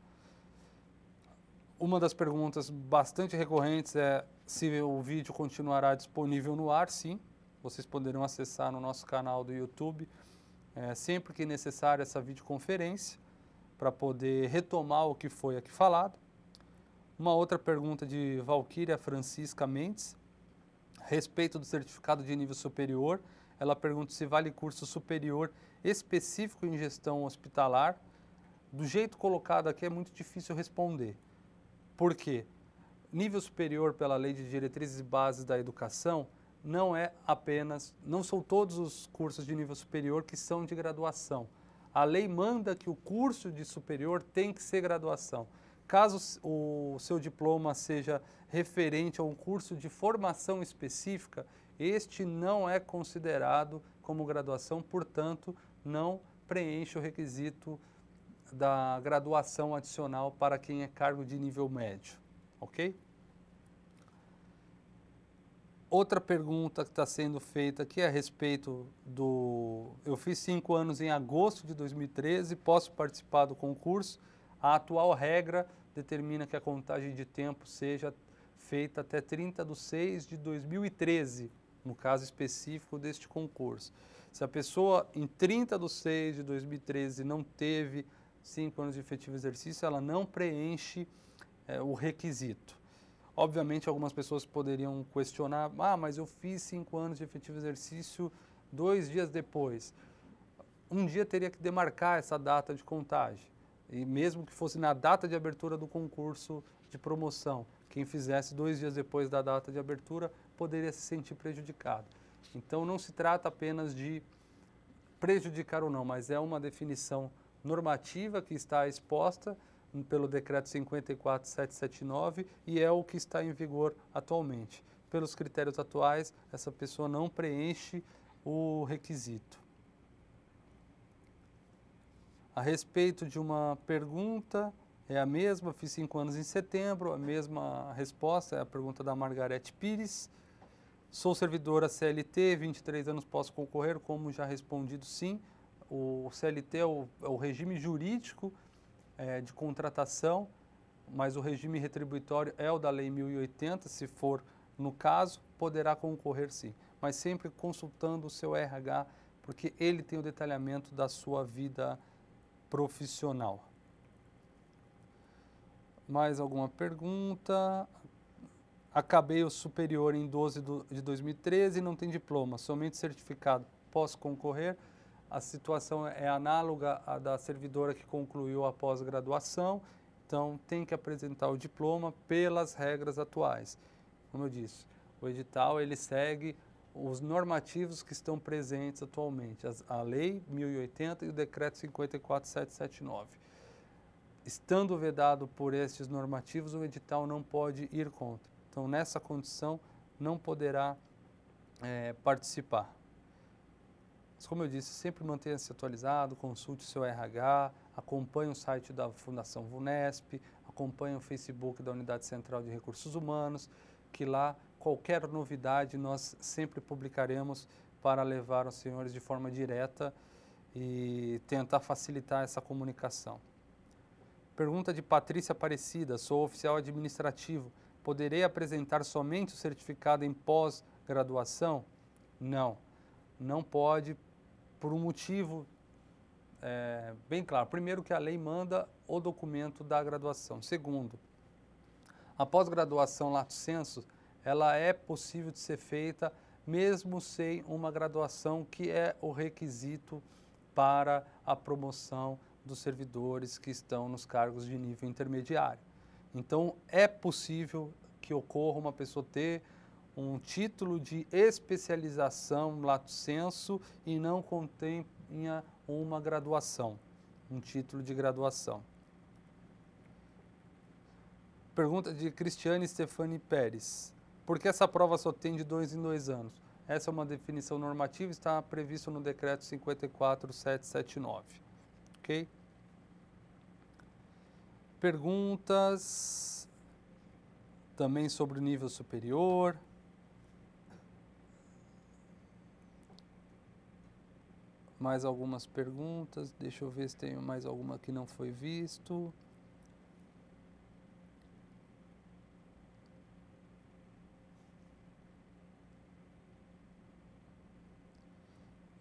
Uma das perguntas bastante recorrentes é se o vídeo continuará disponível no ar, sim. Vocês poderão acessar no nosso canal do YouTube é, sempre que necessário essa videoconferência para poder retomar o que foi aqui falado. Uma outra pergunta de Valquíria Francisca Mendes, a respeito do certificado de nível superior. Ela pergunta se vale curso superior específico em gestão hospitalar. Do jeito colocado aqui é muito difícil responder. Por quê? Nível superior pela Lei de Diretrizes e Bases da Educação não é apenas, não são todos os cursos de nível superior que são de graduação. A lei manda que o curso de superior tem que ser graduação. Caso o seu diploma seja referente a um curso de formação específica, este não é considerado como graduação, portanto, não preenche o requisito da graduação adicional para quem é cargo de nível médio, ok? Outra pergunta que está sendo feita aqui é a respeito do. Eu fiz cinco anos em agosto de 2013, posso participar do concurso. A atual regra determina que a contagem de tempo seja feita até 30 de 6 de 2013, no caso específico deste concurso. Se a pessoa em 30 de 6 de 2013 não teve cinco anos de efetivo exercício, ela não preenche é, o requisito. Obviamente, algumas pessoas poderiam questionar: ah, mas eu fiz cinco anos de efetivo exercício dois dias depois. Um dia teria que demarcar essa data de contagem. E mesmo que fosse na data de abertura do concurso de promoção, quem fizesse dois dias depois da data de abertura poderia se sentir prejudicado. Então, não se trata apenas de prejudicar ou não, mas é uma definição normativa que está exposta pelo decreto 54779 e é o que está em vigor atualmente. Pelos critérios atuais, essa pessoa não preenche o requisito. A respeito de uma pergunta, é a mesma, fiz cinco anos em setembro, a mesma resposta é a pergunta da Margarete Pires. Sou servidora CLT, 23 anos posso concorrer, como já respondido sim. O CLT é o, é o regime jurídico é, de contratação, mas o regime retributório é o da Lei 1080, se for no caso, poderá concorrer sim, mas sempre consultando o seu RH, porque ele tem o detalhamento da sua vida profissional. Mais alguma pergunta? Acabei o superior em 12 de 2013 e não tem diploma, somente certificado. Posso concorrer? a situação é análoga à da servidora que concluiu a pós-graduação, então tem que apresentar o diploma pelas regras atuais. Como eu disse, o edital ele segue os normativos que estão presentes atualmente, a Lei 1080 e o Decreto 54779. Estando vedado por estes normativos, o edital não pode ir contra. Então, nessa condição, não poderá é, participar. Mas como eu disse, sempre mantenha-se atualizado, consulte o seu RH, acompanhe o site da Fundação VUNESP, acompanhe o Facebook da Unidade Central de Recursos Humanos, que lá qualquer novidade nós sempre publicaremos para levar aos senhores de forma direta e tentar facilitar essa comunicação. Pergunta de Patrícia Aparecida, sou oficial administrativo, poderei apresentar somente o certificado em pós-graduação? Não, não pode por um motivo é, bem claro. Primeiro, que a lei manda o documento da graduação. Segundo, a pós-graduação lato sensu, ela é possível de ser feita mesmo sem uma graduação, que é o requisito para a promoção dos servidores que estão nos cargos de nível intermediário. Então, é possível que ocorra uma pessoa ter um título de especialização lato sensu e não contenha uma graduação, um título de graduação. Pergunta de Cristiane Stefani Pérez. Por que essa prova só tem de dois em dois anos? Essa é uma definição normativa, está previsto no decreto 54779. Ok? Perguntas também sobre o nível superior. Mais algumas perguntas. Deixa eu ver se tem mais alguma que não foi visto.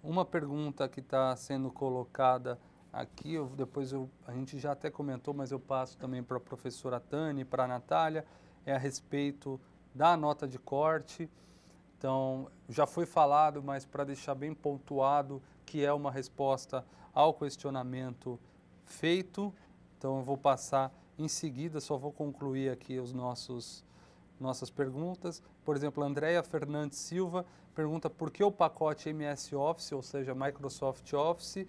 Uma pergunta que está sendo colocada aqui, eu, depois eu, a gente já até comentou, mas eu passo também para a professora Tani, para a Natália, é a respeito da nota de corte. Então, já foi falado, mas para deixar bem pontuado, que é uma resposta ao questionamento feito. Então, eu vou passar em seguida, só vou concluir aqui os nossos nossas perguntas. Por exemplo, Andréia Fernandes Silva pergunta por que o pacote MS Office, ou seja, Microsoft Office,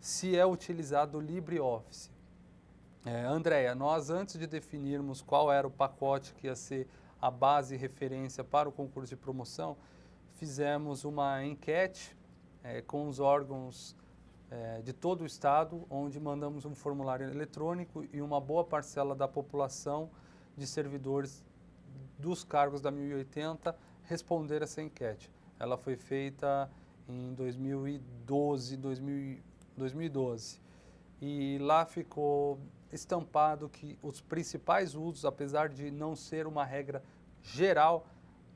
se é utilizado o LibreOffice. É, Andréia, nós antes de definirmos qual era o pacote que ia ser a base referência para o concurso de promoção, fizemos uma enquete é, com os órgãos é, de todo o estado, onde mandamos um formulário eletrônico e uma boa parcela da população de servidores dos cargos da 1080 responder essa enquete. Ela foi feita em 2012, 2000, 2012. E lá ficou estampado que os principais usos, apesar de não ser uma regra geral,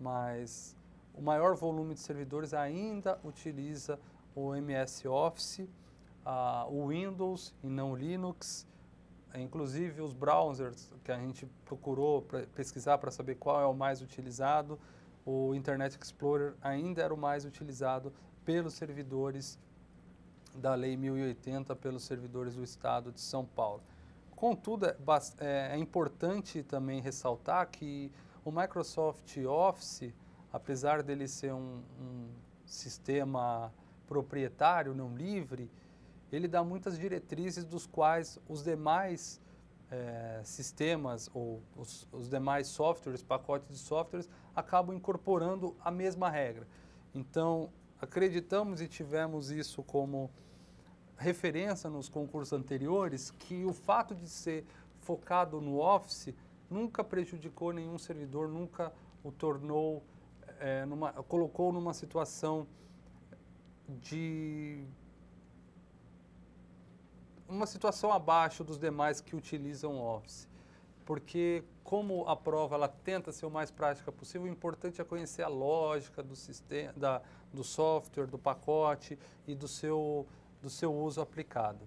mas o maior volume de servidores ainda utiliza o MS Office, uh, o Windows e não o Linux, inclusive os browsers que a gente procurou pesquisar para saber qual é o mais utilizado, o Internet Explorer ainda era o mais utilizado pelos servidores da Lei 1080, pelos servidores do Estado de São Paulo. Contudo, é, é, é importante também ressaltar que o Microsoft Office, apesar dele ser um, um sistema proprietário, não livre, ele dá muitas diretrizes dos quais os demais é, sistemas ou os, os, demais softwares, pacotes de softwares, acabam incorporando a mesma regra. Então, acreditamos e tivemos isso como referência nos concursos anteriores, que o fato de ser focado no Office nunca prejudicou nenhum servidor, nunca o tornou, é, numa, colocou numa situação de uma situação abaixo dos demais que utilizam Office. Porque como a prova ela tenta ser o mais prática possível, o importante é conhecer a lógica do sistema, da, do software, do pacote e do seu, do seu uso aplicado.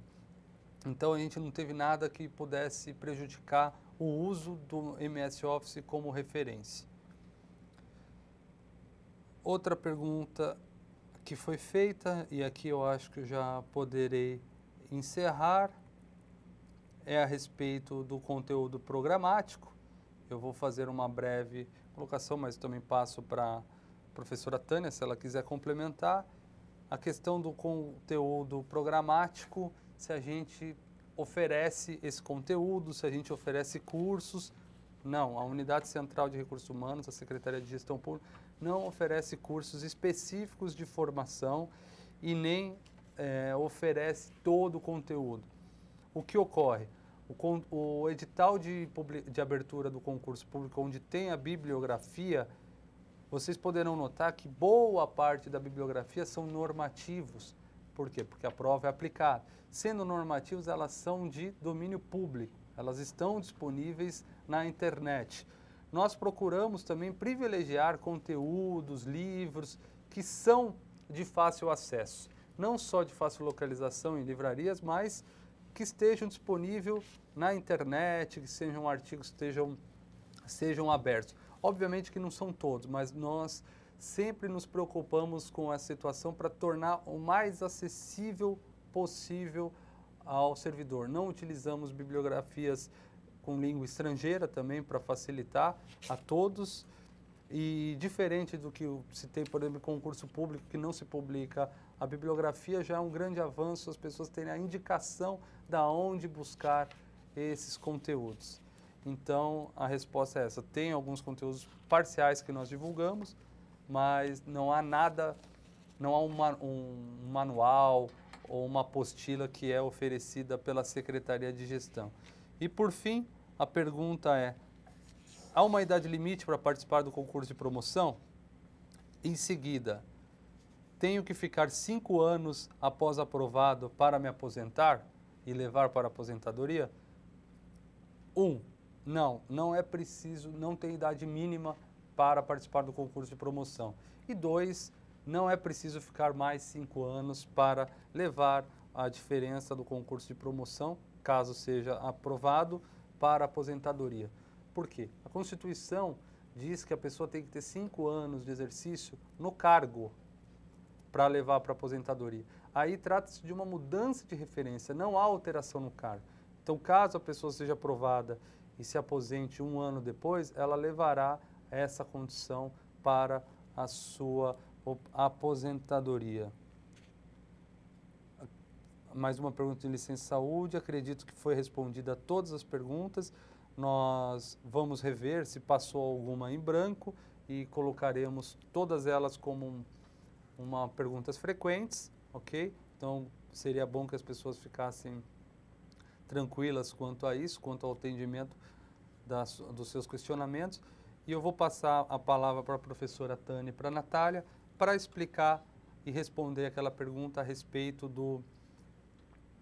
Então a gente não teve nada que pudesse prejudicar o uso do MS Office como referência. Outra pergunta que foi feita, e aqui eu acho que eu já poderei encerrar é a respeito do conteúdo programático. Eu vou fazer uma breve colocação, mas também passo para a professora Tânia, se ela quiser complementar. A questão do conteúdo programático, se a gente oferece esse conteúdo, se a gente oferece cursos. Não, a Unidade Central de Recursos Humanos, a Secretaria de Gestão Pública, não oferece cursos específicos de formação e nem é, oferece todo o conteúdo. O que ocorre? O, o edital de, de abertura do concurso público, onde tem a bibliografia, vocês poderão notar que boa parte da bibliografia são normativos. Por quê? Porque a prova é aplicada. Sendo normativos, elas são de domínio público, elas estão disponíveis na internet. Nós procuramos também privilegiar conteúdos, livros que são de fácil acesso não só de fácil localização em livrarias, mas que estejam disponíveis na internet, que sejam artigos que estejam, sejam abertos. Obviamente que não são todos, mas nós sempre nos preocupamos com a situação para tornar o mais acessível possível ao servidor. Não utilizamos bibliografias com língua estrangeira também para facilitar a todos. E diferente do que se tem, por exemplo, concurso público que não se publica a bibliografia, já é um grande avanço as pessoas terem a indicação da onde buscar esses conteúdos. Então, a resposta é essa. Tem alguns conteúdos parciais que nós divulgamos, mas não há nada, não há uma, um manual ou uma apostila que é oferecida pela Secretaria de Gestão. E, por fim, a pergunta é, há uma idade limite para participar do concurso de promoção? Em seguida, tenho que ficar cinco anos após aprovado para me aposentar e levar para a aposentadoria? Um, não, não é preciso, não tem idade mínima para participar do concurso de promoção. E dois, não é preciso ficar mais cinco anos para levar a diferença do concurso de promoção, caso seja aprovado, para a aposentadoria. Por quê? A Constituição diz que a pessoa tem que ter cinco anos de exercício no cargo para levar para a aposentadoria. Aí trata-se de uma mudança de referência, não há alteração no cargo. Então, caso a pessoa seja aprovada e se aposente um ano depois, ela levará essa condição para a sua aposentadoria. Mais uma pergunta de licença de saúde. Acredito que foi respondida a todas as perguntas. Nós vamos rever se passou alguma em branco e colocaremos todas elas como um, uma perguntas frequentes, ok? Então seria bom que as pessoas ficassem tranquilas quanto a isso, quanto ao atendimento das, dos seus questionamentos. E eu vou passar a palavra para a professora Tânia e para a Natália para explicar e responder aquela pergunta a respeito do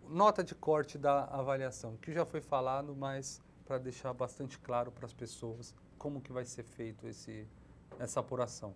nota de corte da avaliação, que já foi falado, mas para deixar bastante claro para as pessoas como que vai ser feito esse, essa apuração.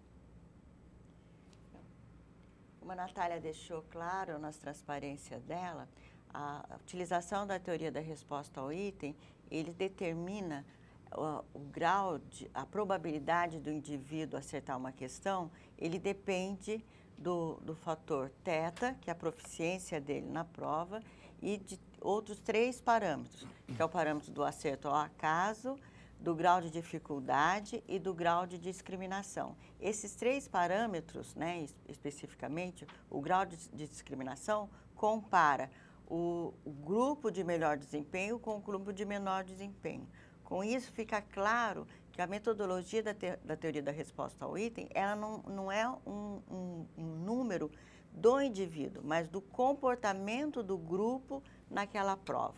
Como a Natália deixou claro nas transparências dela, a utilização da teoria da resposta ao item, ele determina o, o, grau de, a probabilidade do indivíduo acertar uma questão, ele depende do, do fator θ, que é a proficiência dele na prova, e de outros três parâmetros, que é o parâmetro do acerto ao acaso, do grau de dificuldade e do grau de discriminação. Esses três parâmetros, né, especificamente, o grau de, discriminação compara o, o, grupo de melhor desempenho com o grupo de menor desempenho. Com isso, fica claro que a metodologia da, te, da teoria da resposta ao item, ela não, não é um, um, um número do indivíduo, mas do comportamento do grupo naquela prova.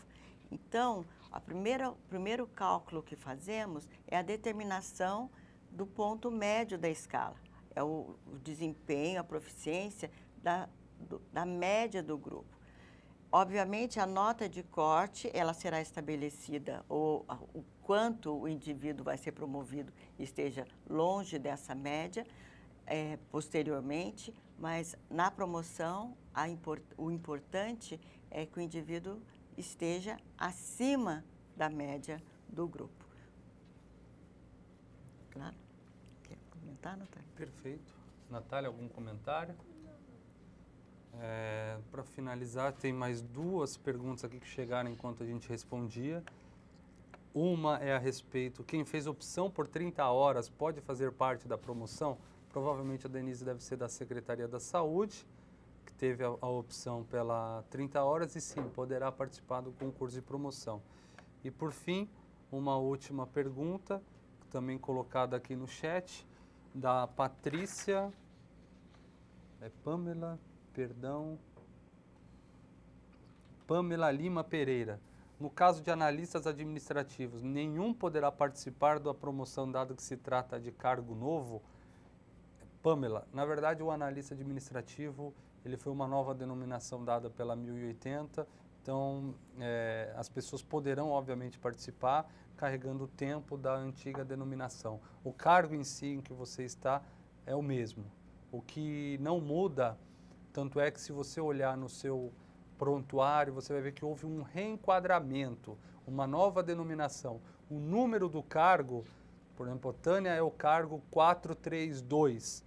Então, a primeira, o primeiro cálculo que fazemos é a determinação do ponto médio da escala. É o, o desempenho, a proficiência da, do, da média do grupo. Obviamente, a nota de corte, ela será estabelecida, ou o quanto o indivíduo vai ser promovido esteja longe dessa média, é, posteriormente, mas na promoção, import, o importante é que o indivíduo esteja acima da média do grupo. Claro? Quer comentar, Natália? Perfeito. Natália, algum comentário? É, Para finalizar, tem mais duas perguntas aqui que chegaram enquanto a gente respondia. Uma é a respeito, quem fez opção por 30 horas pode fazer parte da promoção? Provavelmente a Denise deve ser da Secretaria da Saúde teve a, a, opção pela 30 horas e sim, poderá participar do concurso de promoção. E por fim, uma última pergunta, também colocada aqui no chat, da Patrícia, é Pamela, perdão, Pamela Lima Pereira. No caso de analistas administrativos, nenhum poderá participar da promoção, dado que se trata de cargo novo? Pamela, na verdade, o analista administrativo ele foi uma nova denominação dada pela 1080, então é, as pessoas poderão, obviamente, participar carregando o tempo da antiga denominação. O cargo em si em que você está é o mesmo. O que não muda, tanto é que se você olhar no seu prontuário, você vai ver que houve um reenquadramento, uma nova denominação. O número do cargo, por exemplo, Tânia é o cargo 432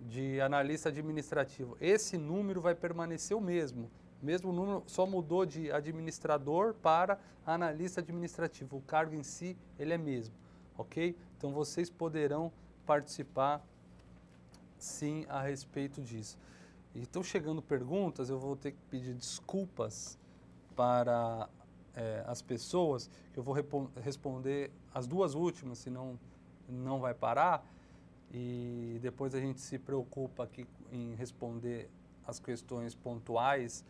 de analista administrativo. Esse número vai permanecer o mesmo. Mesmo número, só mudou de administrador para analista administrativo. O cargo em si, ele é mesmo, ok? Então, vocês poderão participar, sim, a respeito disso. E estão chegando perguntas, eu vou ter que pedir desculpas para é, as pessoas, eu vou responder as duas últimas, senão não vai parar. E depois a gente se preocupa aqui em responder as questões pontuais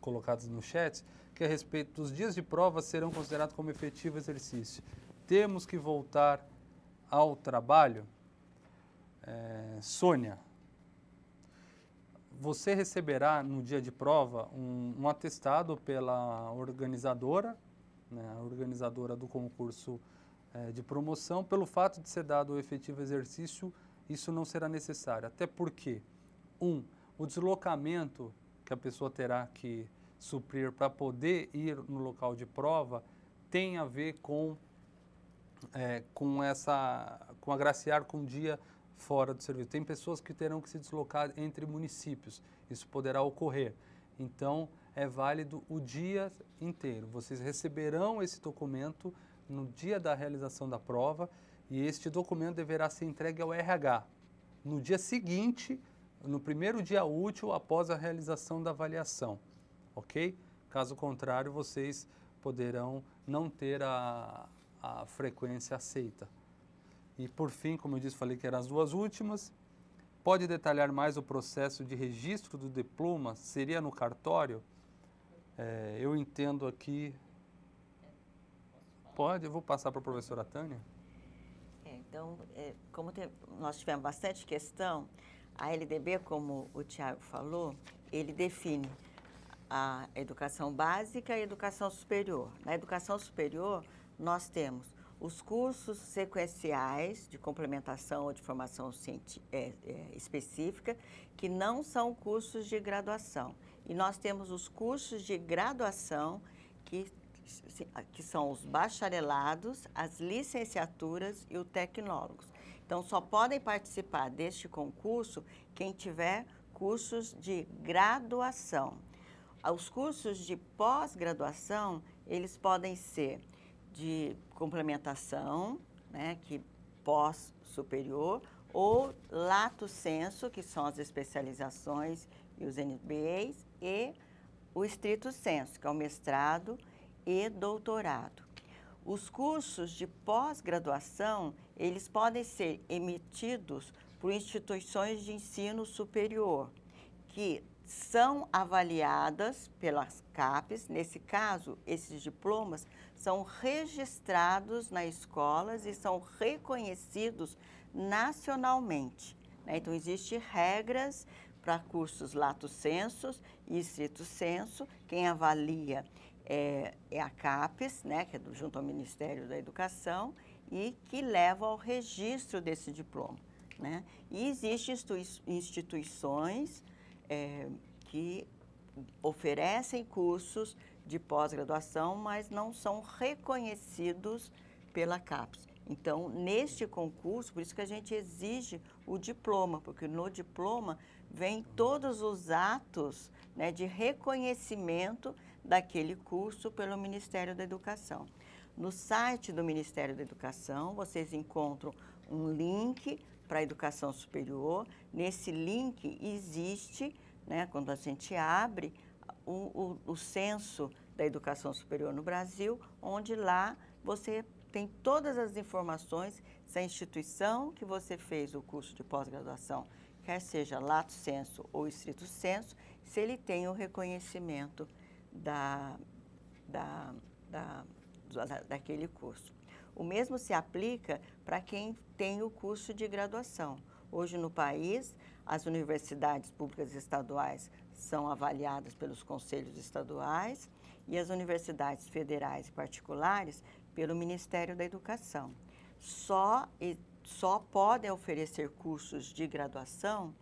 colocadas no chat, que a respeito dos dias de prova serão considerados como efetivo exercício. Temos que voltar ao trabalho? É, Sônia, você receberá no dia de prova um, um atestado pela organizadora, né, a organizadora do concurso é, de promoção, pelo fato de ser dado o efetivo exercício, isso não será necessário. Até porque, um, o deslocamento que a pessoa terá que suprir para poder ir no local de prova tem a ver com, é, com essa, com agraciar com o dia fora do serviço. Tem pessoas que terão que se deslocar entre municípios, isso poderá ocorrer. Então, é válido o dia inteiro. Vocês receberão esse documento no dia da realização da prova e este documento deverá ser entregue ao RH no dia seguinte, no primeiro dia útil após a realização da avaliação, ok? Caso contrário, vocês poderão não ter a, a frequência aceita. E por fim, como eu disse, falei que eram as duas últimas. Pode detalhar mais o processo de registro do diploma? Seria no cartório? É, eu entendo aqui Pode, eu vou passar para a professora Tânia. É, então, é, como tem, nós tivemos bastante questão, a LDB, como o Tiago falou, ele define a educação básica e a educação superior. Na educação superior, nós temos os cursos sequenciais de complementação ou de formação é, é, específica, que não são cursos de graduação. E nós temos os cursos de graduação que que são os bacharelados, as licenciaturas e os tecnólogos. Então, só podem participar deste concurso quem tiver cursos de graduação. Os cursos de pós-graduação, eles podem ser de complementação, né, que pós-superior, ou lato senso, que são as especializações e os MBAs, e o estrito senso, que é o mestrado e doutorado. Os cursos de pós-graduação, eles podem ser emitidos por instituições de ensino superior, que são avaliadas pelas CAPES. Nesse caso, esses diplomas são registrados nas escolas e são reconhecidos nacionalmente. Né? Então, existem regras para cursos lato sensus e estrito senso. Quem avalia é, é a CAPES, né, que é junto ao Ministério da Educação, e que leva ao registro desse diploma. Né? E existem instituições é, que oferecem cursos de pós-graduação, mas não são reconhecidos pela CAPES. Então, neste concurso, por isso que a gente exige o diploma, porque no diploma vem todos os atos né, de reconhecimento daquele curso pelo Ministério da Educação. No site do Ministério da Educação, vocês encontram um link para a educação superior. Nesse link existe, né, quando a gente abre, o, o, o censo da educação superior no Brasil, onde lá você tem todas as informações se a instituição que você fez o curso de pós-graduação, quer seja lato senso ou estrito senso, se ele tem o reconhecimento da, da, da, daquele curso. O mesmo se aplica para quem tem o curso de graduação. Hoje no país, as universidades públicas estaduais são avaliadas pelos conselhos estaduais e as universidades federais e particulares pelo Ministério da Educação. Só, só podem oferecer cursos de graduação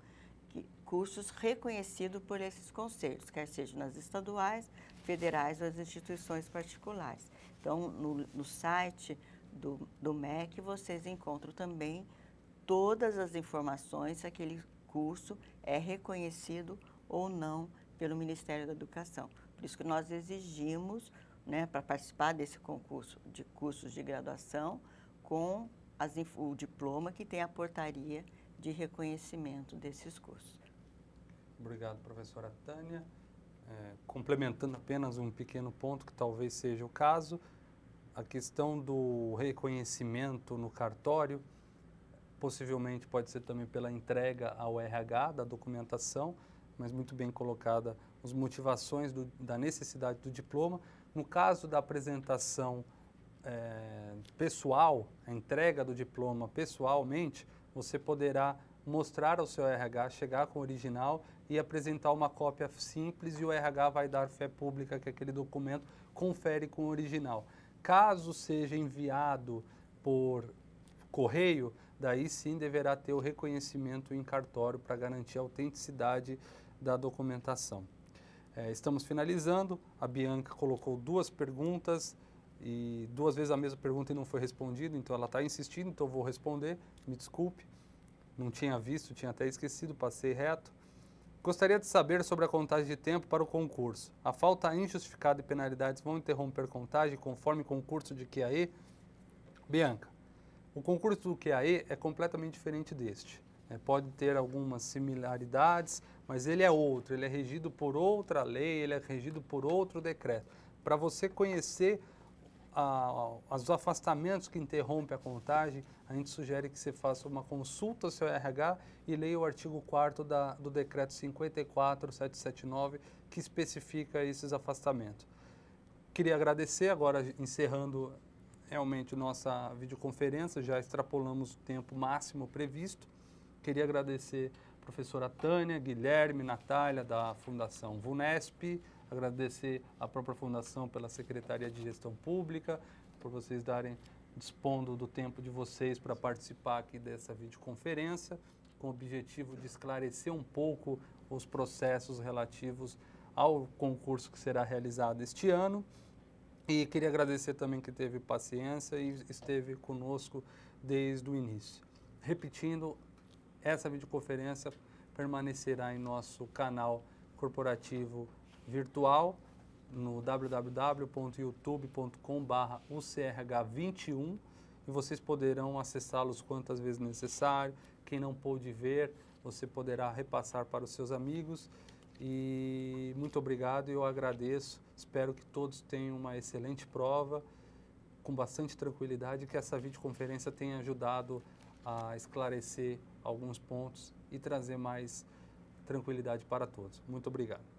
cursos reconhecidos por esses conselhos, quer seja nas estaduais, federais ou as instituições particulares. Então, no, no site do, do MEC, vocês encontram também todas as informações se aquele curso é reconhecido ou não pelo Ministério da Educação. Por isso que nós exigimos, né, para participar desse concurso de cursos de graduação, com as, o diploma que tem a portaria de reconhecimento desses cursos. Obrigado, professora Tânia. É, complementando apenas um pequeno ponto que talvez seja o caso, a questão do reconhecimento no cartório, possivelmente pode ser também pela entrega ao RH da documentação, mas muito bem colocada as motivações do, da necessidade do diploma. No caso da apresentação é, pessoal, a entrega do diploma pessoalmente, você poderá mostrar ao seu RH, chegar com o original e apresentar uma cópia simples e o RH vai dar fé pública que aquele documento confere com o original. Caso seja enviado por correio, daí sim deverá ter o reconhecimento em cartório para garantir a autenticidade da documentação. É, estamos finalizando. A Bianca colocou duas perguntas e duas vezes a mesma pergunta e não foi respondida, então ela está insistindo, então eu vou responder. Me desculpe, não tinha visto, tinha até esquecido, passei reto. Gostaria de saber sobre a contagem de tempo para o concurso. A falta injustificada de penalidades vão interromper contagem conforme concurso de QAE? Bianca, o concurso do QAE é completamente diferente deste. É, pode ter algumas similaridades, mas ele é outro, ele é regido por outra lei, ele é regido por outro decreto. Para você conhecer os afastamentos que interrompem a contagem, a gente sugere que você faça uma consulta ao seu RH e leia o artigo 4 do decreto 54779, que especifica esses afastamentos. Queria agradecer, agora encerrando realmente nossa videoconferência, já extrapolamos o tempo máximo previsto. Queria agradecer a professora Tânia, Guilherme, Natália, da Fundação VUNESP, agradecer a própria Fundação pela Secretaria de Gestão Pública, por vocês darem, dispondo do tempo de vocês para participar aqui dessa videoconferência, com o objetivo de esclarecer um pouco os processos relativos ao concurso que será realizado este ano. E queria agradecer também que teve paciência e esteve conosco desde o início. Repetindo, essa videoconferência permanecerá em nosso canal corporativo virtual no www.youtube.com.br ucrh21 e vocês poderão acessá-los quantas vezes necessário. Quem não pôde ver, você poderá repassar para os seus amigos. E muito obrigado, eu agradeço. Espero que todos tenham uma excelente prova, com bastante tranquilidade, que essa videoconferência tenha ajudado a esclarecer alguns pontos e trazer mais tranquilidade para todos. Muito obrigado.